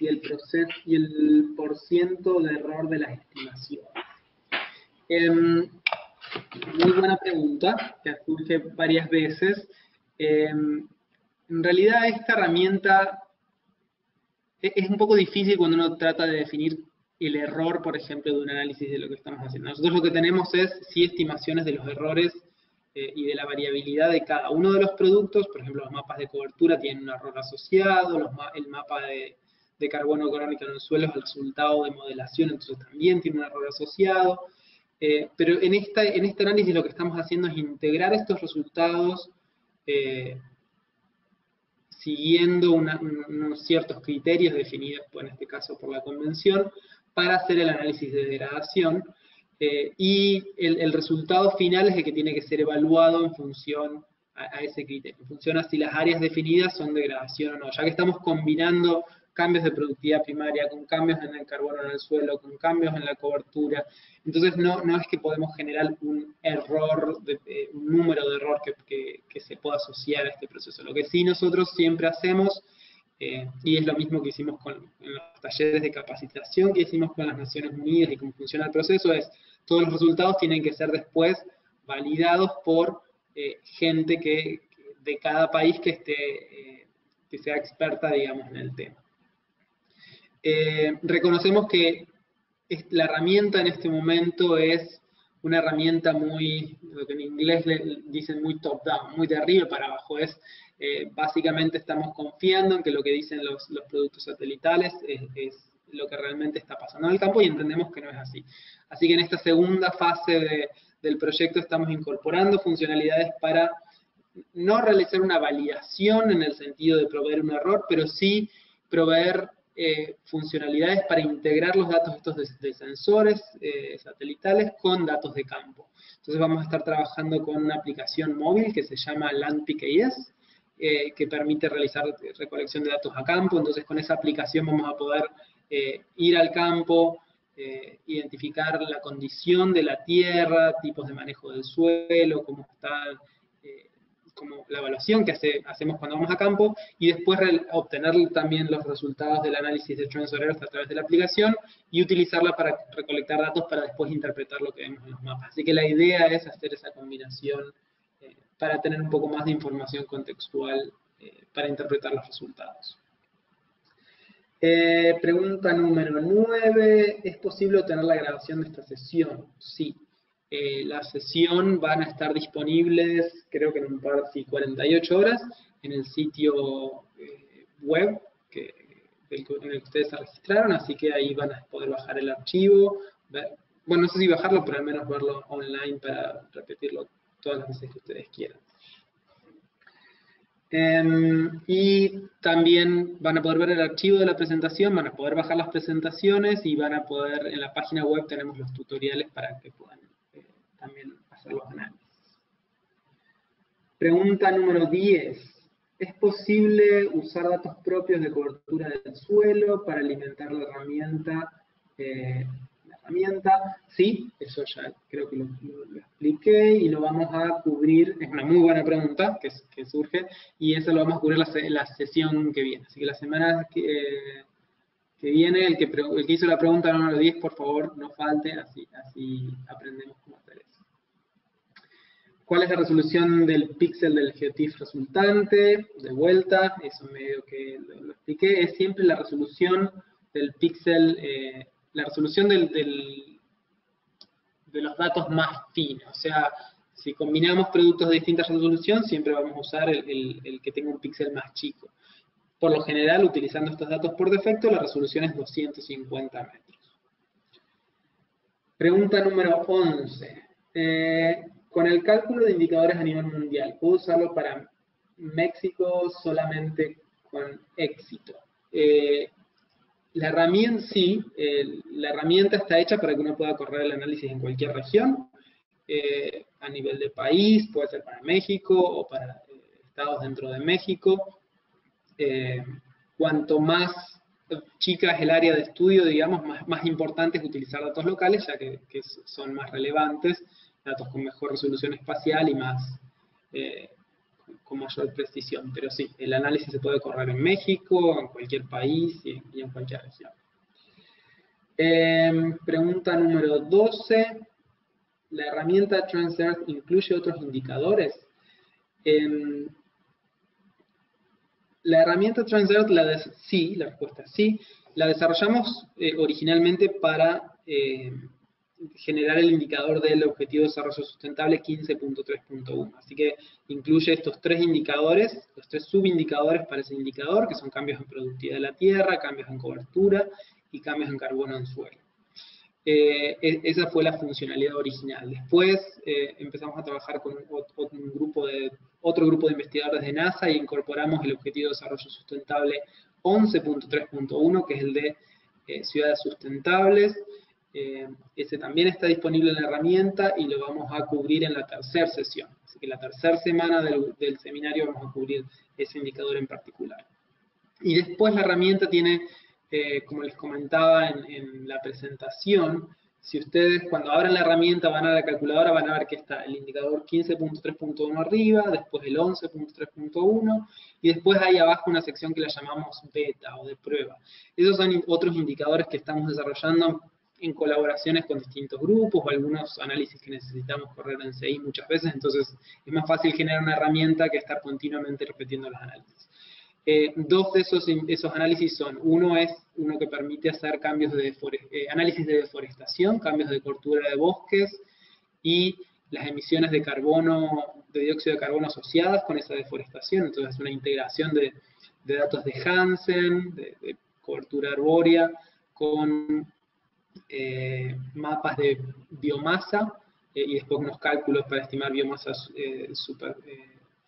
y el proceso y el porciento de error de las estimaciones? Em, muy buena pregunta, que surge varias veces. Em, en realidad esta herramienta e-, es un poco difícil cuando uno trata de definir el error, por ejemplo, de un análisis de lo que estamos haciendo. Nosotros lo que tenemos es sí estimaciones de los errores eh, y de la variabilidad de cada uno de los productos. Por ejemplo, los mapas de cobertura tienen un error asociado, el mapa de, carbono crónico en el suelo es el resultado de modelación, entonces también tiene un error asociado. Eh, pero en, esta, en este análisis lo que estamos haciendo es integrar estos resultados eh, siguiendo unos ciertos criterios definidos, en este caso por la convención, para hacer el análisis de degradación. eh, y el, resultado final es que tiene que ser evaluado en función a, ese criterio, en función a si las áreas definidas son degradación o no, ya que estamos combinando cambios de productividad primaria, con cambios en el carbono en el suelo, con cambios en la cobertura. Entonces no, no es que podemos generar un error, un número de error que, que, se pueda asociar a este proceso. Lo que sí nosotros siempre hacemos, eh, y es lo mismo que hicimos con en los talleres de capacitación que hicimos con las Naciones Unidas y cómo funciona el proceso, es todos los resultados tienen que ser después validados por eh, gente que, de cada país que, esté, eh, que sea experta, digamos, en el tema. Eh, reconocemos que la herramienta en este momento es una herramienta muy, lo que en inglés le dicen muy top-down, muy de arriba para abajo. Es, básicamente estamos confiando en que lo que dicen los, los productos satelitales es, es, lo que realmente está pasando en el campo y entendemos que no es así. Así que en esta segunda fase del proyecto estamos incorporando funcionalidades para no realizar una validación en el sentido de proveer un error, pero sí proveer eh, funcionalidades para integrar los datos estos de, sensores eh, satelitales con datos de campo. Entonces vamos a estar trabajando con una aplicación móvil que se llama LandPKS, eh, que permite realizar recolección de datos a campo. Entonces con esa aplicación vamos a poder ir al campo, eh, identificar la condición de la tierra, tipos de manejo del suelo, cómo está eh, como la evaluación que hace, hacemos cuando vamos a campo, y después obtener también los resultados del análisis de Translator a través de la aplicación y utilizarla para recolectar datos para después interpretar lo que vemos en los mapas. Así que la idea es hacer esa combinación eh, para tener un poco más de información contextual para interpretar los resultados. Eh, pregunta número 9. ¿Es posible obtener la grabación de esta sesión? Sí. Eh, la sesión van a estar disponibles, creo que en un par, sí, 48 horas, en el sitio eh, web en el que ustedes se registraron, así que ahí van a poder bajar el archivo. bueno, no sé si bajarlo, pero al menos verlo online para repetirlo todas las veces que ustedes quieran. Em, y también van a poder ver el archivo de la presentación, van a poder bajar las presentaciones y van a poder, en la página web tenemos los tutoriales para que puedan también hacer los análisis. Pregunta número 10. ¿Es posible usar datos propios de cobertura del suelo para alimentar la herramienta eh, herramienta. Sí, eso ya creo que lo, expliqué y lo vamos a cubrir, es una muy buena pregunta que, surge, y eso lo vamos a cubrir la, la sesión que viene. Así que la semana que, que viene, el que, el que, hizo la pregunta número 10, por favor, no falte, así, así aprendemos cómo hacer eso. ¿Cuál es la resolución del píxel del geotiff resultante? De vuelta, eso medio que lo, expliqué, es siempre la resolución del píxel eh, la resolución del, de los datos más finos. O sea, si combinamos productos de distinta resolución, siempre vamos a usar el, que tenga un píxel más chico. Por lo general, utilizando estos datos por defecto, la resolución es 250 metros. Pregunta número 11. Eh, con el cálculo de indicadores a nivel mundial, ¿puedo usarlo para México solamente con éxito? Eh, la herramienta, sí, la herramienta está hecha para que uno pueda correr el análisis en cualquier región, eh, a nivel de país, puede ser para México o para eh, estados dentro de México. Cuanto más chica es el área de estudio, digamos, más, importante es utilizar datos locales, ya que, son más relevantes, datos con mejor resolución espacial y más con mayor precisión. Pero sí, el análisis se puede correr en México, en cualquier país y, en cualquier región. Em, pregunta número 12. ¿La herramienta TransEarth incluye otros indicadores? Em, la herramienta TransEarth, la sí, la respuesta es sí. La desarrollamos eh, originalmente para eh, generar el indicador del Objetivo de Desarrollo Sustentable 15.3.1. Así que incluye estos tres indicadores, los tres subindicadores para ese indicador, que son cambios en productividad de la tierra, cambios en cobertura y cambios en carbono en suelo. Eh, e, esa fue la funcionalidad original. Después eh, empezamos a trabajar con otro grupo de investigadores de NASA y incorporamos el Objetivo de Desarrollo Sustentable 11.3.1, que es el de eh, ciudades sustentables, eh, ese también está disponible en la herramienta y lo vamos a cubrir en la tercera sesión. Así que la tercera semana del, seminario vamos a cubrir ese indicador en particular. Y después la herramienta tiene, eh, como les comentaba en, en la presentación, si ustedes cuando abran la herramienta van a la calculadora van a ver que está el indicador 15.3.1 arriba, después el 11.3.1 y después hay abajo una sección que la llamamos beta o de prueba. Esos son otros indicadores que estamos desarrollando en colaboraciones con distintos grupos o algunos análisis que necesitamos correr en CI muchas veces, entonces es más fácil generar una herramienta que estar continuamente repitiendo los análisis. Eh, dos de esos, esos análisis son, uno es uno que permite hacer cambios de eh, análisis de deforestación, cambios de cortura de bosques y las emisiones de carbono, de dióxido de carbono asociadas con esa deforestación, entonces es una integración de, datos de Hansen, de, cobertura arbórea, con eh, mapas de biomasa y después unos cálculos para estimar biomasa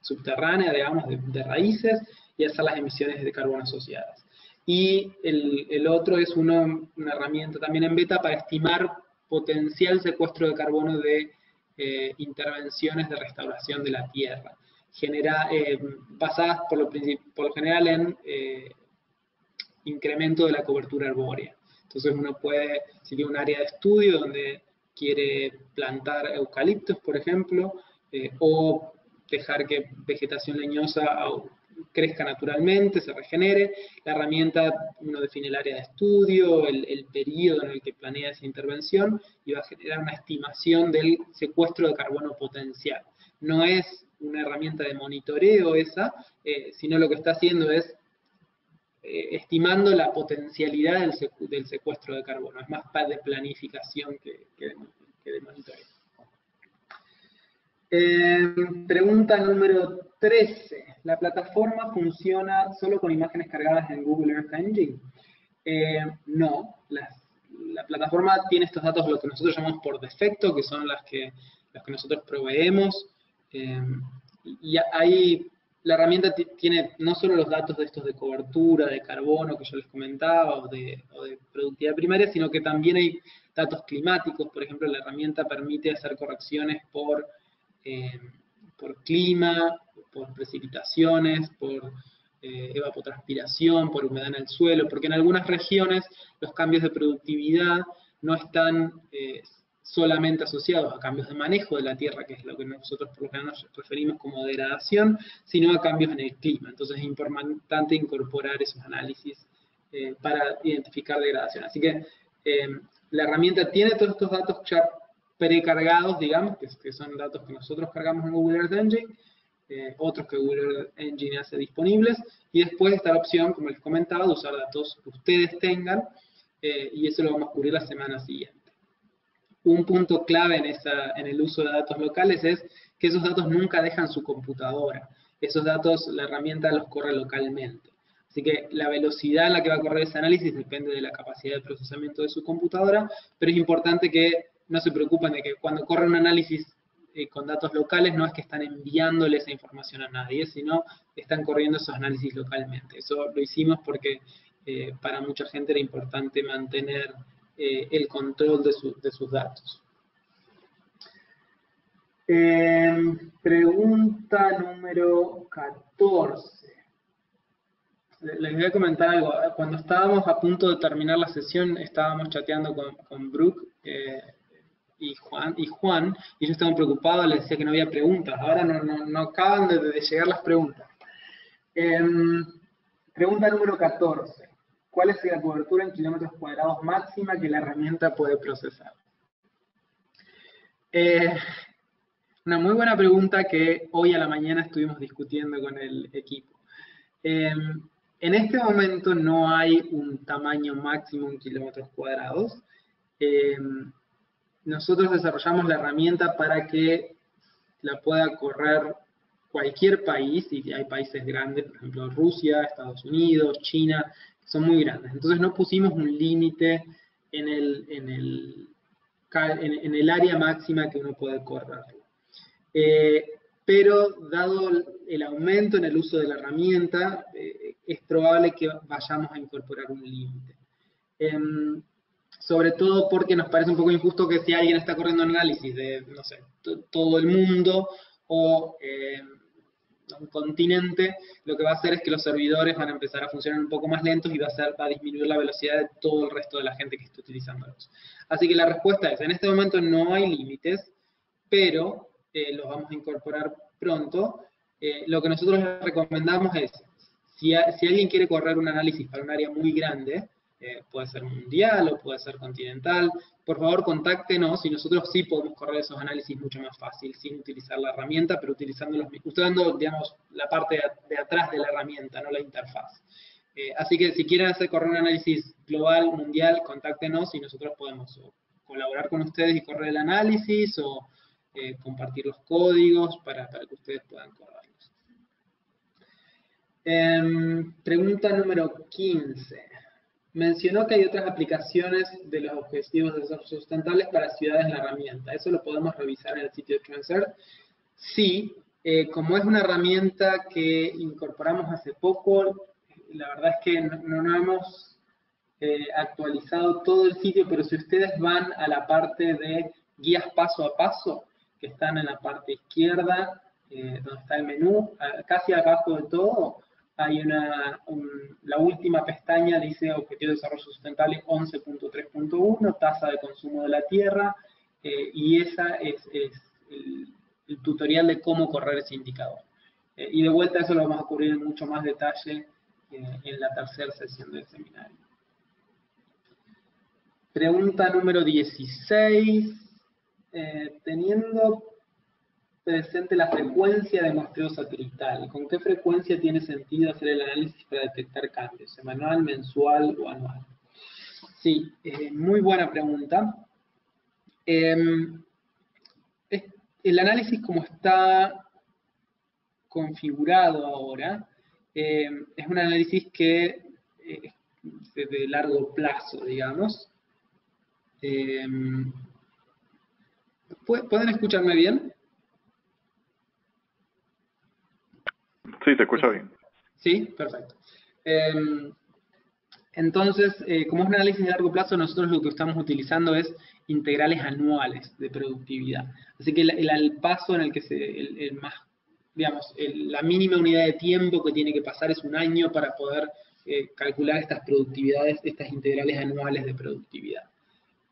subterránea, digamos, de raíces, y hacer las emisiones de carbono asociadas. Y el, otro es una, herramienta también en beta para estimar potencial secuestro de carbono de eh, intervenciones de restauración de la tierra, genera, eh, basadas por lo, general en eh, incremento de la cobertura arbórea. Entonces uno puede, si tiene un área de estudio donde quiere plantar eucaliptos, por ejemplo, o dejar que vegetación leñosa crezca naturalmente, se regenere. La herramienta, uno define el área de estudio, el, periodo en el que planea esa intervención y va a generar una estimación del secuestro de carbono potencial. No es una herramienta de monitoreo esa, eh, sino lo que está haciendo es eh, estimando la potencialidad del, secuestro de carbono. Es más de planificación que, de, monitoreo. Eh, pregunta número 13. ¿La plataforma funciona solo con imágenes cargadas en Google Earth Engine? Eh, no. la plataforma tiene estos datos, lo que nosotros llamamos por defecto, que son las que, las que nosotros proveemos. Eh, y ahí la herramienta tiene no solo los datos de estos de cobertura, de carbono que yo les comentaba, o de, productividad primaria, sino que también hay datos climáticos. Por ejemplo, la herramienta permite hacer correcciones por, eh, por clima, por precipitaciones, por eh, evapotranspiración, por humedad en el suelo, porque en algunas regiones los cambios de productividad no están eh, solamente asociados a cambios de manejo de la tierra, que es lo que nosotros por lo general nos referimos como degradación, sino a cambios en el clima. Entonces es importante incorporar esos análisis eh, para identificar degradación. Así que la herramienta tiene todos estos datos ya precargados, digamos, que, son datos que nosotros cargamos en Google Earth Engine, eh, otros que Google Engine hace disponibles, y después está la opción, como les comentaba, de usar datos que ustedes tengan, eh, y eso lo vamos a cubrir la semana siguiente. Un punto clave en, el uso de datos locales es que esos datos nunca dejan su computadora. Esos datos, la herramienta los corre localmente. Así que la velocidad en la que va a correr ese análisis depende de la capacidad de procesamiento de su computadora, pero es importante que no se preocupen de que cuando corre un análisis eh, con datos locales no es que están enviándole esa información a nadie, sino están corriendo esos análisis localmente. Eso lo hicimos porque eh, para mucha gente era importante mantener eh, el control de, sus datos. Em, pregunta número 14. Les voy a comentar algo. Cuando estábamos a punto de terminar la sesión, estábamos chateando con, con Brooke, y Juan, y Juan, y ellos estaban preocupados, les decía que no había preguntas. Ahora no, acaban de, llegar las preguntas. Em, pregunta número 14. ¿Cuál es la cobertura en kilómetros cuadrados máxima que la herramienta puede procesar? Eh, una muy buena pregunta que hoy a la mañana estuvimos discutiendo con el equipo. Em, en este momento no hay un tamaño máximo en kilómetros cuadrados. Em, nosotros desarrollamos la herramienta para que la pueda correr cualquier país, y hay países grandes, por ejemplo Rusia, Estados Unidos, China, son muy grandes. Entonces no pusimos un límite en el, en, el, en, el, área máxima que uno puede correr. Eh, pero dado el aumento en el uso de la herramienta, eh, es probable que vayamos a incorporar un límite. Em, sobre todo porque nos parece un poco injusto que si alguien está corriendo análisis de, no sé, todo el mundo o un continente, lo que va a hacer es que los servidores van a empezar a funcionar un poco más lentos y va a, ser, va a disminuir la velocidad de todo el resto de la gente que esté utilizándolos. Así que la respuesta es, en este momento no hay límites, pero eh, los vamos a incorporar pronto. Eh, lo que nosotros recomendamos es, si, si alguien quiere correr un análisis para un área muy grande, eh, puede ser mundial o puede ser continental, por favor contáctenos y nosotros sí podemos correr esos análisis mucho más fácil, sin utilizar la herramienta, pero utilizando los, usando, digamos, la parte de, atrás de la herramienta, no la interfaz. Eh, así que si quieren hacer correr un análisis global, mundial, contáctenos y nosotros podemos colaborar con ustedes y correr el análisis o eh, compartir los códigos para, para, que ustedes puedan correrlos. Em, pregunta número 15. Mencionó que hay otras aplicaciones de los objetivos de desarrollo sustentables para ciudades en la herramienta. ¿Eso lo podemos revisar en el sitio de Transcert? Sí, eh, como es una herramienta que incorporamos hace poco, la verdad es que no, hemos eh, actualizado todo el sitio, pero si ustedes van a la parte de guías paso a paso, que están en la parte izquierda, eh, donde está el menú, casi abajo de todo, hay una, la última pestaña dice Objetivo de Desarrollo Sustentable 11.3.1, tasa de consumo de la tierra, eh, y esa es, el, tutorial de cómo correr ese indicador. Eh, y de vuelta eso lo vamos a cubrir en mucho más detalle eh, en la tercera sesión del seminario. Pregunta número 16. teniendo presente la frecuencia de muestreo satelital. ¿Con qué frecuencia tiene sentido hacer el análisis para detectar cambios? ¿Semanal, mensual o anual? Sí, eh, muy buena pregunta. Em, el análisis como está configurado ahora, em, es un análisis que es eh, de largo plazo, digamos. Em, ¿Pueden escucharme bien? Sí, te escucha bien. Sí, perfecto. Em, entonces, eh, como es un análisis de largo plazo, nosotros lo que estamos utilizando es integrales anuales de productividad. Así que el, paso en el que se, el, más, digamos, la mínima unidad de tiempo que tiene que pasar es un año para poder eh, calcular estas productividades, estas integrales anuales de productividad.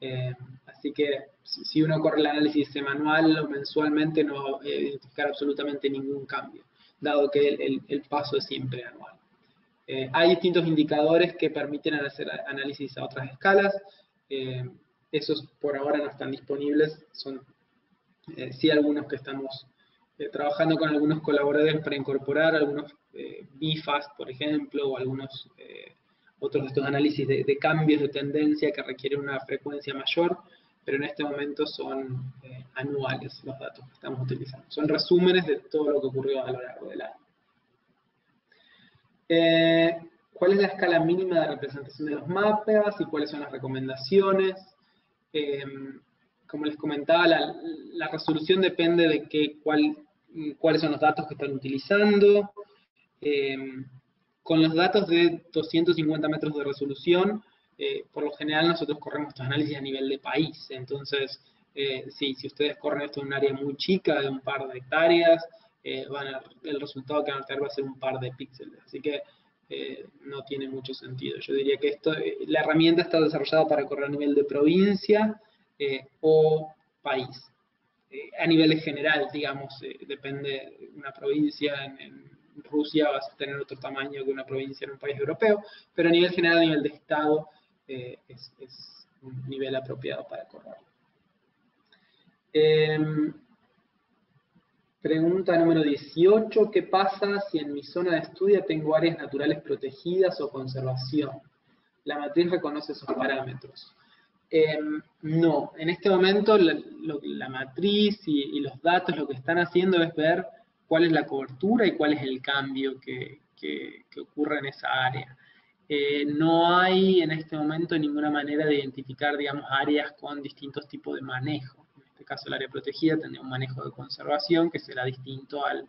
Em, así que si uno corre el análisis semanal o mensualmente no va a identificar absolutamente ningún cambio dado que el, paso es siempre anual. Eh, hay distintos indicadores que permiten hacer análisis a otras escalas. Eh, esos por ahora no están disponibles. Son eh, sí algunos que estamos trabajando con algunos colaboradores para incorporar, algunos BIFAST, por ejemplo, o algunos otros de estos análisis de, cambios de tendencia que requieren una frecuencia mayor pero en este momento son eh, anuales los datos que estamos utilizando. Son resúmenes de todo lo que ocurrió a lo largo del año. Eh, ¿Cuál es la escala mínima de representación de los mapas y cuáles son las recomendaciones? Eh, como les comentaba, la, resolución depende de qué, cuál, cuáles son los datos que están utilizando. con los datos de 250 metros de resolución, eh, por lo general nosotros corremos estos análisis a nivel de país, entonces eh, sí, si ustedes corren esto en un área muy chica, de un par de hectáreas, eh, el resultado que van a tener va a ser un par de píxeles, así que no tiene mucho sentido. Yo diría que esto, la herramienta está desarrollada para correr a nivel de provincia o país. a nivel general, digamos, depende de una provincia en, en Rusia va a tener otro tamaño que una provincia en un país europeo, pero a nivel general, a nivel de estado, eh, es, un nivel apropiado para correr. Em, pregunta número 18. ¿Qué pasa si en mi zona de estudio tengo áreas naturales protegidas o conservación? La matriz reconoce esos parámetros. Em, no, en este momento la, matriz y, los datos lo que están haciendo es ver cuál es la cobertura y cuál es el cambio que ocurre en esa área. Eh, no hay en este momento ninguna manera de identificar, digamos, áreas con distintos tipos de manejo. En este caso, el área protegida tendría un manejo de conservación que será distinto al,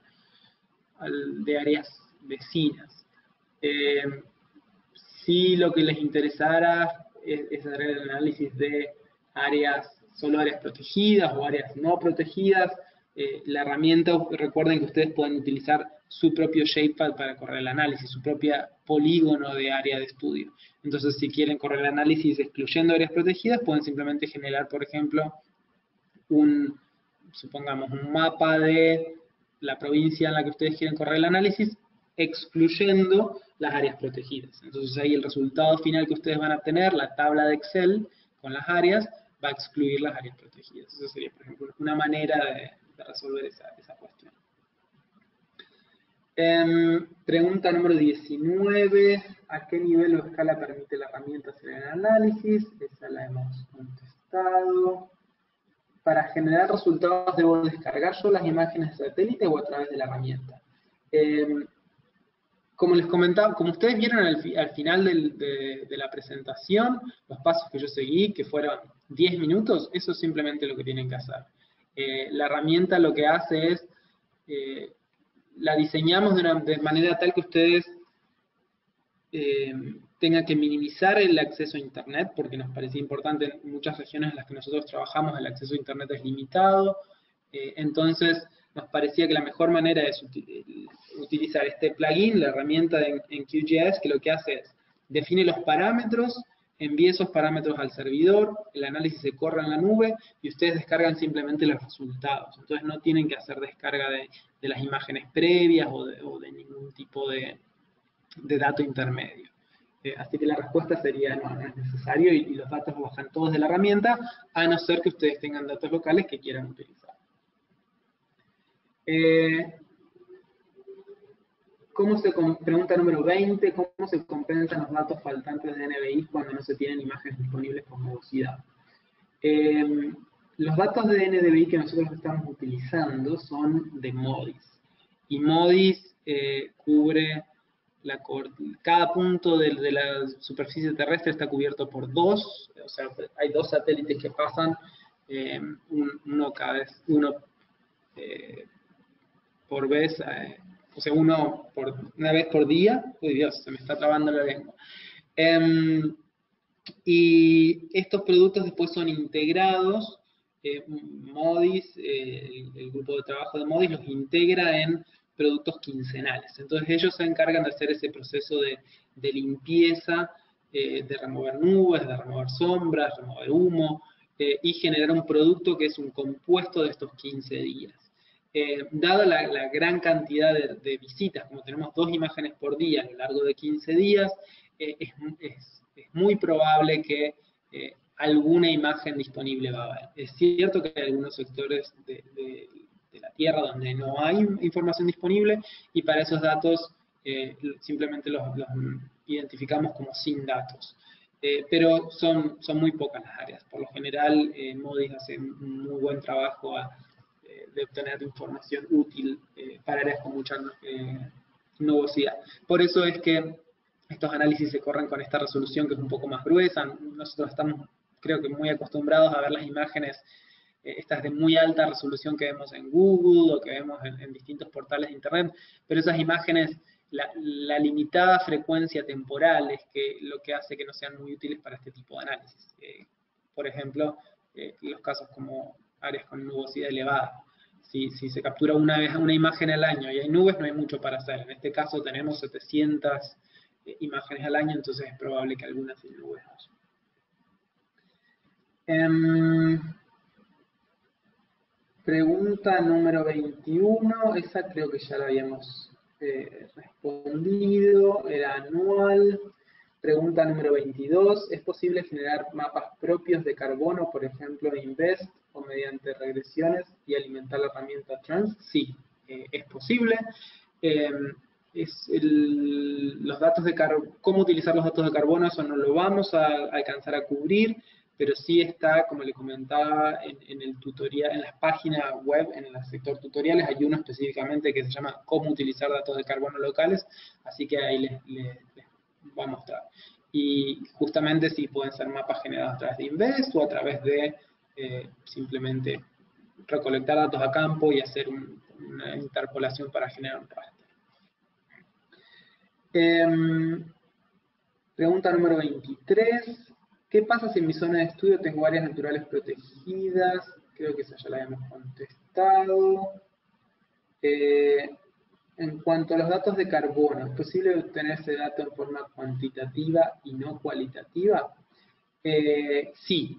de áreas vecinas. Eh, si lo que les interesara es, hacer el análisis de áreas, solo áreas protegidas o áreas no protegidas. Eh, la herramienta, recuerden que ustedes pueden utilizar su propio shapefile para correr el análisis, su propia polígono de área de estudio. Entonces, si quieren correr el análisis excluyendo áreas protegidas, pueden simplemente generar, por ejemplo, un, supongamos, un mapa de la provincia en la que ustedes quieren correr el análisis, excluyendo las áreas protegidas. Entonces ahí el resultado final que ustedes van a obtener, la tabla de Excel con las áreas, va a excluir las áreas protegidas. Eso sería, por ejemplo, una manera de, resolver esa, cuestión. Em, pregunta número 19. ¿A qué nivel o escala permite la herramienta hacer el análisis? Esa la hemos contestado. Para generar resultados debo descargar yo las imágenes de satélite o a través de la herramienta. Em, como les comentaba, como ustedes vieron al, final de, la presentación, los pasos que yo seguí, que fueron 10 minutos, eso es simplemente lo que tienen que hacer. Eh, la herramienta lo que hace es, eh, la diseñamos de, manera tal que ustedes eh, tengan que minimizar el acceso a Internet, porque nos parecía importante en muchas regiones en las que nosotros trabajamos, el acceso a Internet es limitado, entonces nos parecía que la mejor manera es utilizar este plugin, la herramienta en, QGIS, que lo que hace es define los parámetros, envíe esos parámetros al servidor, el análisis se corre en la nube y ustedes descargan simplemente los resultados. Entonces no tienen que hacer descarga de, las imágenes previas o de, ningún tipo de, dato intermedio. Eh, así que la respuesta sería no, no es necesario y, los datos bajan todos de la herramienta, a no ser que ustedes tengan datos locales que quieran utilizar. Eh, ¿Cómo se, pregunta número 20, ¿cómo se compensan los datos faltantes de NBI cuando no se tienen imágenes disponibles con velocidad? Eh, los datos de NDVI que nosotros estamos utilizando son de MODIS. Y MODIS eh, cubre cada punto de, la superficie terrestre está cubierto por dos, o sea, hay dos satélites que pasan, uno cada vez, uno por vez, eh, o sea, uno por, una vez por día. Uy, Dios, se me está trabando la lengua. Em, y estos productos después son integrados. Eh, Modis, eh, el, grupo de trabajo de Modis los integra en productos quincenales. Entonces ellos se encargan de hacer ese proceso de, de limpieza, de remover nubes, de remover sombras, remover humo, y generar un producto que es un compuesto de estos 15 días. Eh, dada la, gran cantidad de, visitas, como tenemos dos imágenes por día a lo largo de 15 días, eh, es, muy probable que eh, alguna imagen disponible va a haber. Es cierto que hay algunos sectores de, la Tierra donde no hay información disponible y para esos datos simplemente los, identificamos como sin datos. pero son, son muy pocas las áreas. Por lo general, Modis hace un muy buen trabajo a, de obtener información útil eh, para áreas con mucha eh, nubosidad. Por eso es que estos análisis se corren con esta resolución que es un poco más gruesa. Nosotros estamos, creo que, muy acostumbrados a ver las imágenes, eh, estas de muy alta resolución que vemos en Google o que vemos en, distintos portales de Internet, pero esas imágenes, la, limitada frecuencia temporal es que lo que hace que no sean muy útiles para este tipo de análisis. por ejemplo, los casos como áreas con nubosidad elevada si, se captura una vez una imagen al año y hay nubes, no hay mucho para hacer. En este caso tenemos 700 eh, imágenes al año, entonces es probable que algunas sin nubes em, pregunta número 21, esa creo que ya la habíamos eh, respondido, era anual. Pregunta número 22, ¿es posible generar mapas propios de carbono, por ejemplo, de Invest o mediante regresiones y alimentar la herramienta Trans? Sí, eh, es posible. Eh, es los datos de cómo utilizar los datos de carbono, eso no lo vamos a alcanzar a cubrir, pero sí está, como le comentaba, en, el tutorial, en las páginas web, en el sector tutoriales, hay uno específicamente que se llama cómo utilizar datos de carbono locales, así que ahí les, les va a mostrar. Y justamente si pueden ser mapas generados a través de Invest o a través de simplemente recolectar datos a campo y hacer una interpolación para generar un raster. Em, pregunta número 23. ¿Qué pasa si en mi zona de estudio tengo áreas naturales protegidas? Creo que esa ya la habíamos contestado. Eh, en cuanto a los datos de carbono, ¿es posible obtener ese dato en forma cuantitativa y no cualitativa? Eh, sí,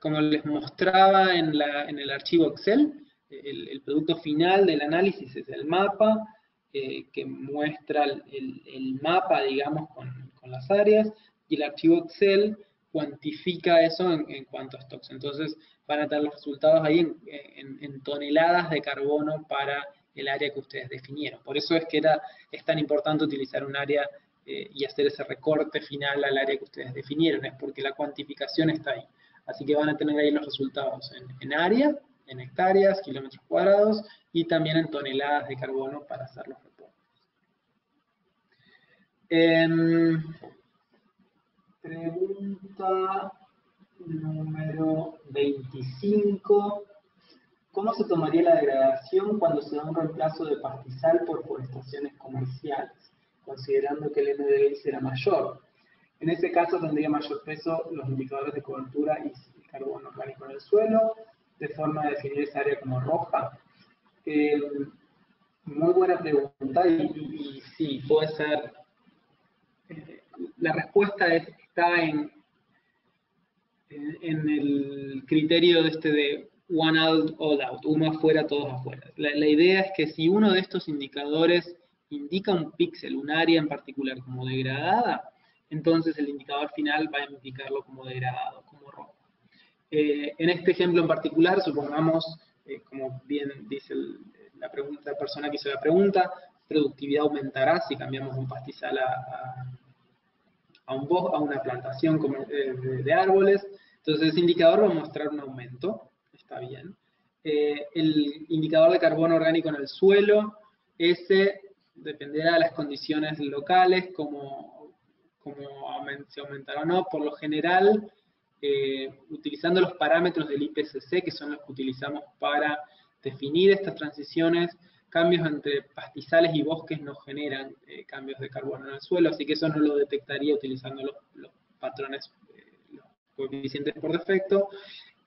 como les mostraba en, el archivo Excel, el, producto final del análisis es el mapa, eh, que muestra el, mapa, digamos, con, las áreas, y el archivo Excel cuantifica eso en, cuanto a stocks. Entonces, van a tener los resultados ahí en toneladas de carbono para el área que ustedes definieron. Por eso es que es tan importante utilizar un área eh, y hacer ese recorte final al área que ustedes definieron, es porque la cuantificación está ahí. Así que van a tener ahí los resultados en, área, en hectáreas, kilómetros cuadrados y también en toneladas de carbono para hacer los reportes. Em, pregunta número 25. ¿Cómo se tomaría la degradación cuando se da un reemplazo de pastizal por forestaciones comerciales, considerando que el NDI será mayor? En ese caso tendría mayor peso los indicadores de cobertura y carbono orgánico en el suelo, de forma de definir esa área como roja. Eh, muy buena pregunta y, sí, puede ser. Eh, la respuesta está en, en el criterio de este de one out, all out, uno afuera, todos afuera. La, idea es que si uno de estos indicadores indica un píxel, un área en particular como degradada, entonces el indicador final va a indicarlo como degradado, como rojo. Eh, en este ejemplo en particular, supongamos, eh, como bien dice la, persona que hizo la pregunta, productividad aumentará si cambiamos un pastizal a, un a una plantación eh, de árboles. Entonces ese indicador va a mostrar un aumento está bien. Eh, el indicador de carbono orgánico en el suelo, ese dependerá de las condiciones locales, como, como se aumentará o no. Por lo general, eh, utilizando los parámetros del IPCC, que son los que utilizamos para definir estas transiciones, cambios entre pastizales y bosques no generan eh, cambios de carbono en el suelo, así que eso no lo detectaría utilizando los, los patrones, los coeficientes por defecto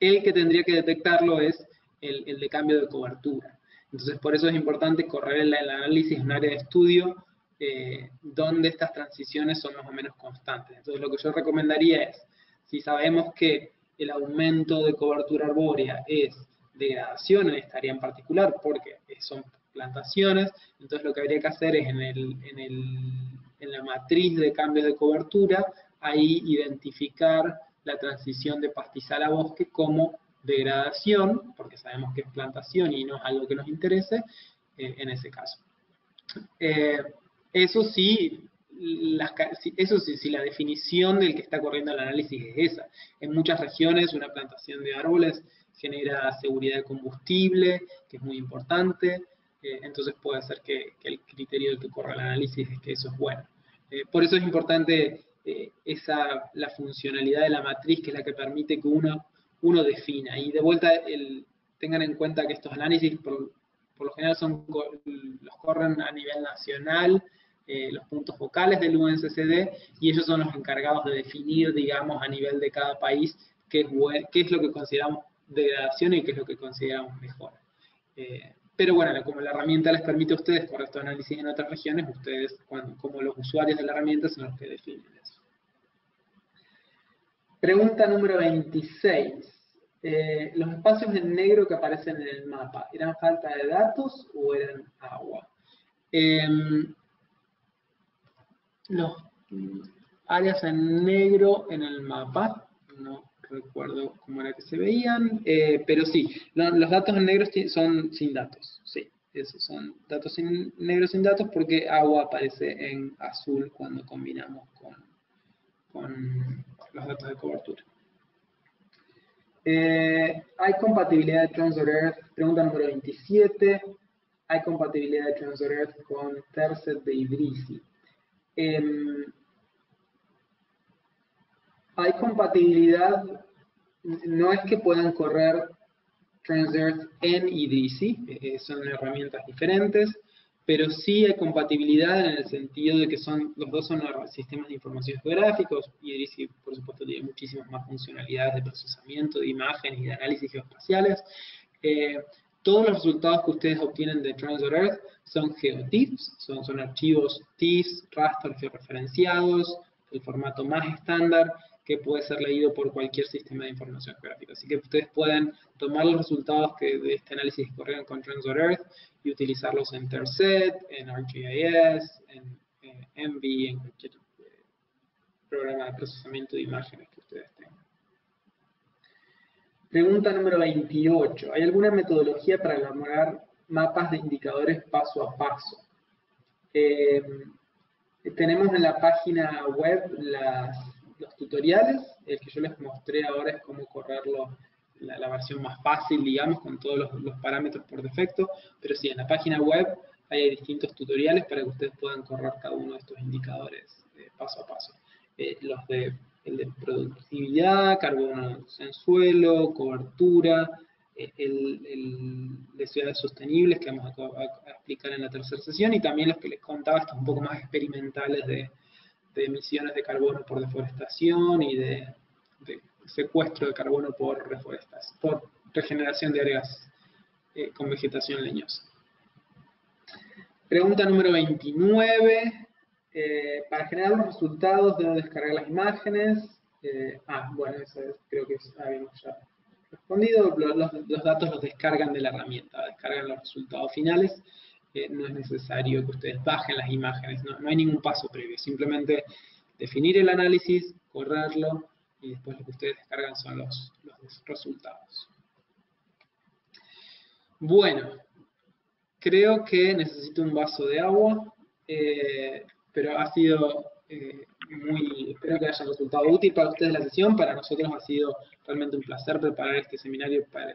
el que tendría que detectarlo es el, de cambio de cobertura. Entonces, por eso es importante correr el, análisis en un área de estudio eh, donde estas transiciones son más o menos constantes. Entonces, lo que yo recomendaría es, si sabemos que el aumento de cobertura arbórea es degradación en esta área en particular, porque son plantaciones, entonces lo que habría que hacer es en, en la matriz de cambios de cobertura, ahí identificar la transición de pastizal a bosque como degradación, porque sabemos que es plantación y no es algo que nos interese eh, en ese caso. Eh, eso sí, eso sí, si la definición del que está corriendo el análisis es esa. En muchas regiones una plantación de árboles genera seguridad de combustible, que es muy importante, eh, entonces puede ser que, el criterio del que corre el análisis es que eso es bueno. por eso es importante eh, esa, la funcionalidad de la matriz que es la que permite que uno, uno defina. Y de vuelta, el, tengan en cuenta que estos análisis por, lo general son, los corren a nivel nacional, eh, los puntos focales del UNCCD, y ellos son los encargados de definir, digamos, a nivel de cada país qué es, qué es lo que consideramos degradación y qué es lo que consideramos mejor. Eh, pero bueno, como la herramienta les permite a ustedes correr estos análisis en otras regiones, ustedes, como los usuarios de la herramienta, son los que definen eso. Pregunta número 26. Eh, los espacios en negro que aparecen en el mapa, ¿eran falta de datos o eran agua? Em, los áreas en negro en el mapa, no recuerdo cómo era que se veían, eh, pero sí, los datos en negro son sin datos, sí, esos son datos sin, negros sin datos porque agua aparece en azul cuando combinamos con, los datos de cobertura. Eh, ¿Hay compatibilidad de Transfer Earth? Pregunta número 27. ¿Hay compatibilidad de Transfer Earth con Tercet de Idrisi? Em, hay compatibilidad, no es que puedan correr Transearth en IDC, eh, son herramientas diferentes, pero sí hay compatibilidad en el sentido de que son los dos son sistemas de información geográficos, y por supuesto tiene muchísimas más funcionalidades de procesamiento de imágenes y de análisis geoespaciales. Eh, todos los resultados que ustedes obtienen de Transit Earth son GeoTIFFs, son, archivos TIFFs, raster georreferenciados, el formato más estándar, que puede ser leído por cualquier sistema de información geográfica. Así que ustedes pueden tomar los resultados que de este análisis corrieron con Transit Earth y utilizarlos en Terset, en ArcGIS, en, en Envy, en cualquier eh, programa de procesamiento de imágenes que ustedes tengan. Pregunta número 28. ¿Hay alguna metodología para elaborar mapas de indicadores paso a paso? Eh, tenemos en la página web los tutoriales. El que yo les mostré ahora es cómo correrlo, la, versión más fácil, digamos, con todos los, parámetros por defecto. Pero sí, en la página web hay distintos tutoriales para que ustedes puedan correr cada uno de estos indicadores eh, paso a paso. Eh, los de el de productividad, carbono en suelo, cobertura, eh, el, de ciudades sostenibles que vamos a, explicar en la tercera sesión y también los que les contaba, estos un poco más experimentales de, emisiones de carbono por deforestación y de, secuestro de carbono por reforestación, por regeneración de áreas eh, con vegetación leñosa. Pregunta número 29. Eh, para generar los resultados debo descargar las imágenes. Eh, ah, bueno, creo que habíamos ya respondido. Los, datos los descargan de la herramienta, descargan los resultados finales. Eh, no es necesario que ustedes bajen las imágenes, no, hay ningún paso previo. Simplemente definir el análisis, correrlo y después lo que ustedes descargan son los, los resultados. Bueno, creo que necesito un vaso de agua pero ha sido eh, muy, espero que haya resultado útil para ustedes la sesión, para nosotros ha sido realmente un placer preparar este seminario para,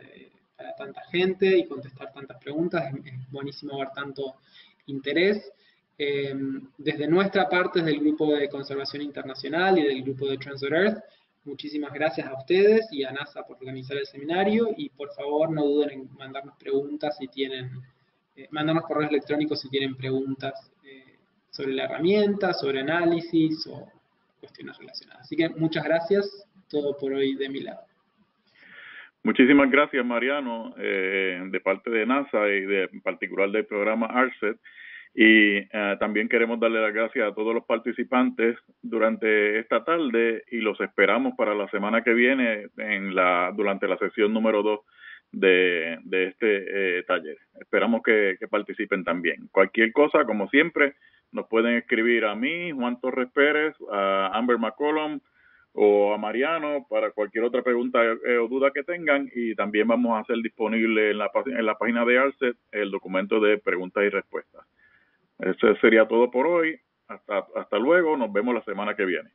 tanta gente y contestar tantas preguntas, es, buenísimo ver tanto interés. Eh, desde nuestra parte, desde el Grupo de Conservación Internacional y del Grupo de Transit Earth, muchísimas gracias a ustedes y a NASA por organizar el seminario. Y por favor no duden en mandarnos preguntas si tienen, eh, mandarnos correos electrónicos si tienen preguntas sobre la herramienta, sobre análisis o cuestiones relacionadas. Así que muchas gracias, todo por hoy de mi lado. Muchísimas gracias, Mariano, eh, de parte de NASA y de, en particular del programa ARCET. Y eh, también queremos darle las gracias a todos los participantes durante esta tarde y los esperamos para la semana que viene en la durante la sesión número 2 de, este eh, taller. Esperamos que participen también. Cualquier cosa, como siempre, nos pueden escribir a mí, Juan Torres Pérez, a Amber McCollum o a Mariano para cualquier otra pregunta eh, o duda que tengan y también vamos a hacer disponible en la, en la página de ARCET el documento de preguntas y respuestas. Eso sería todo por hoy. Hasta, hasta luego. Nos vemos la semana que viene.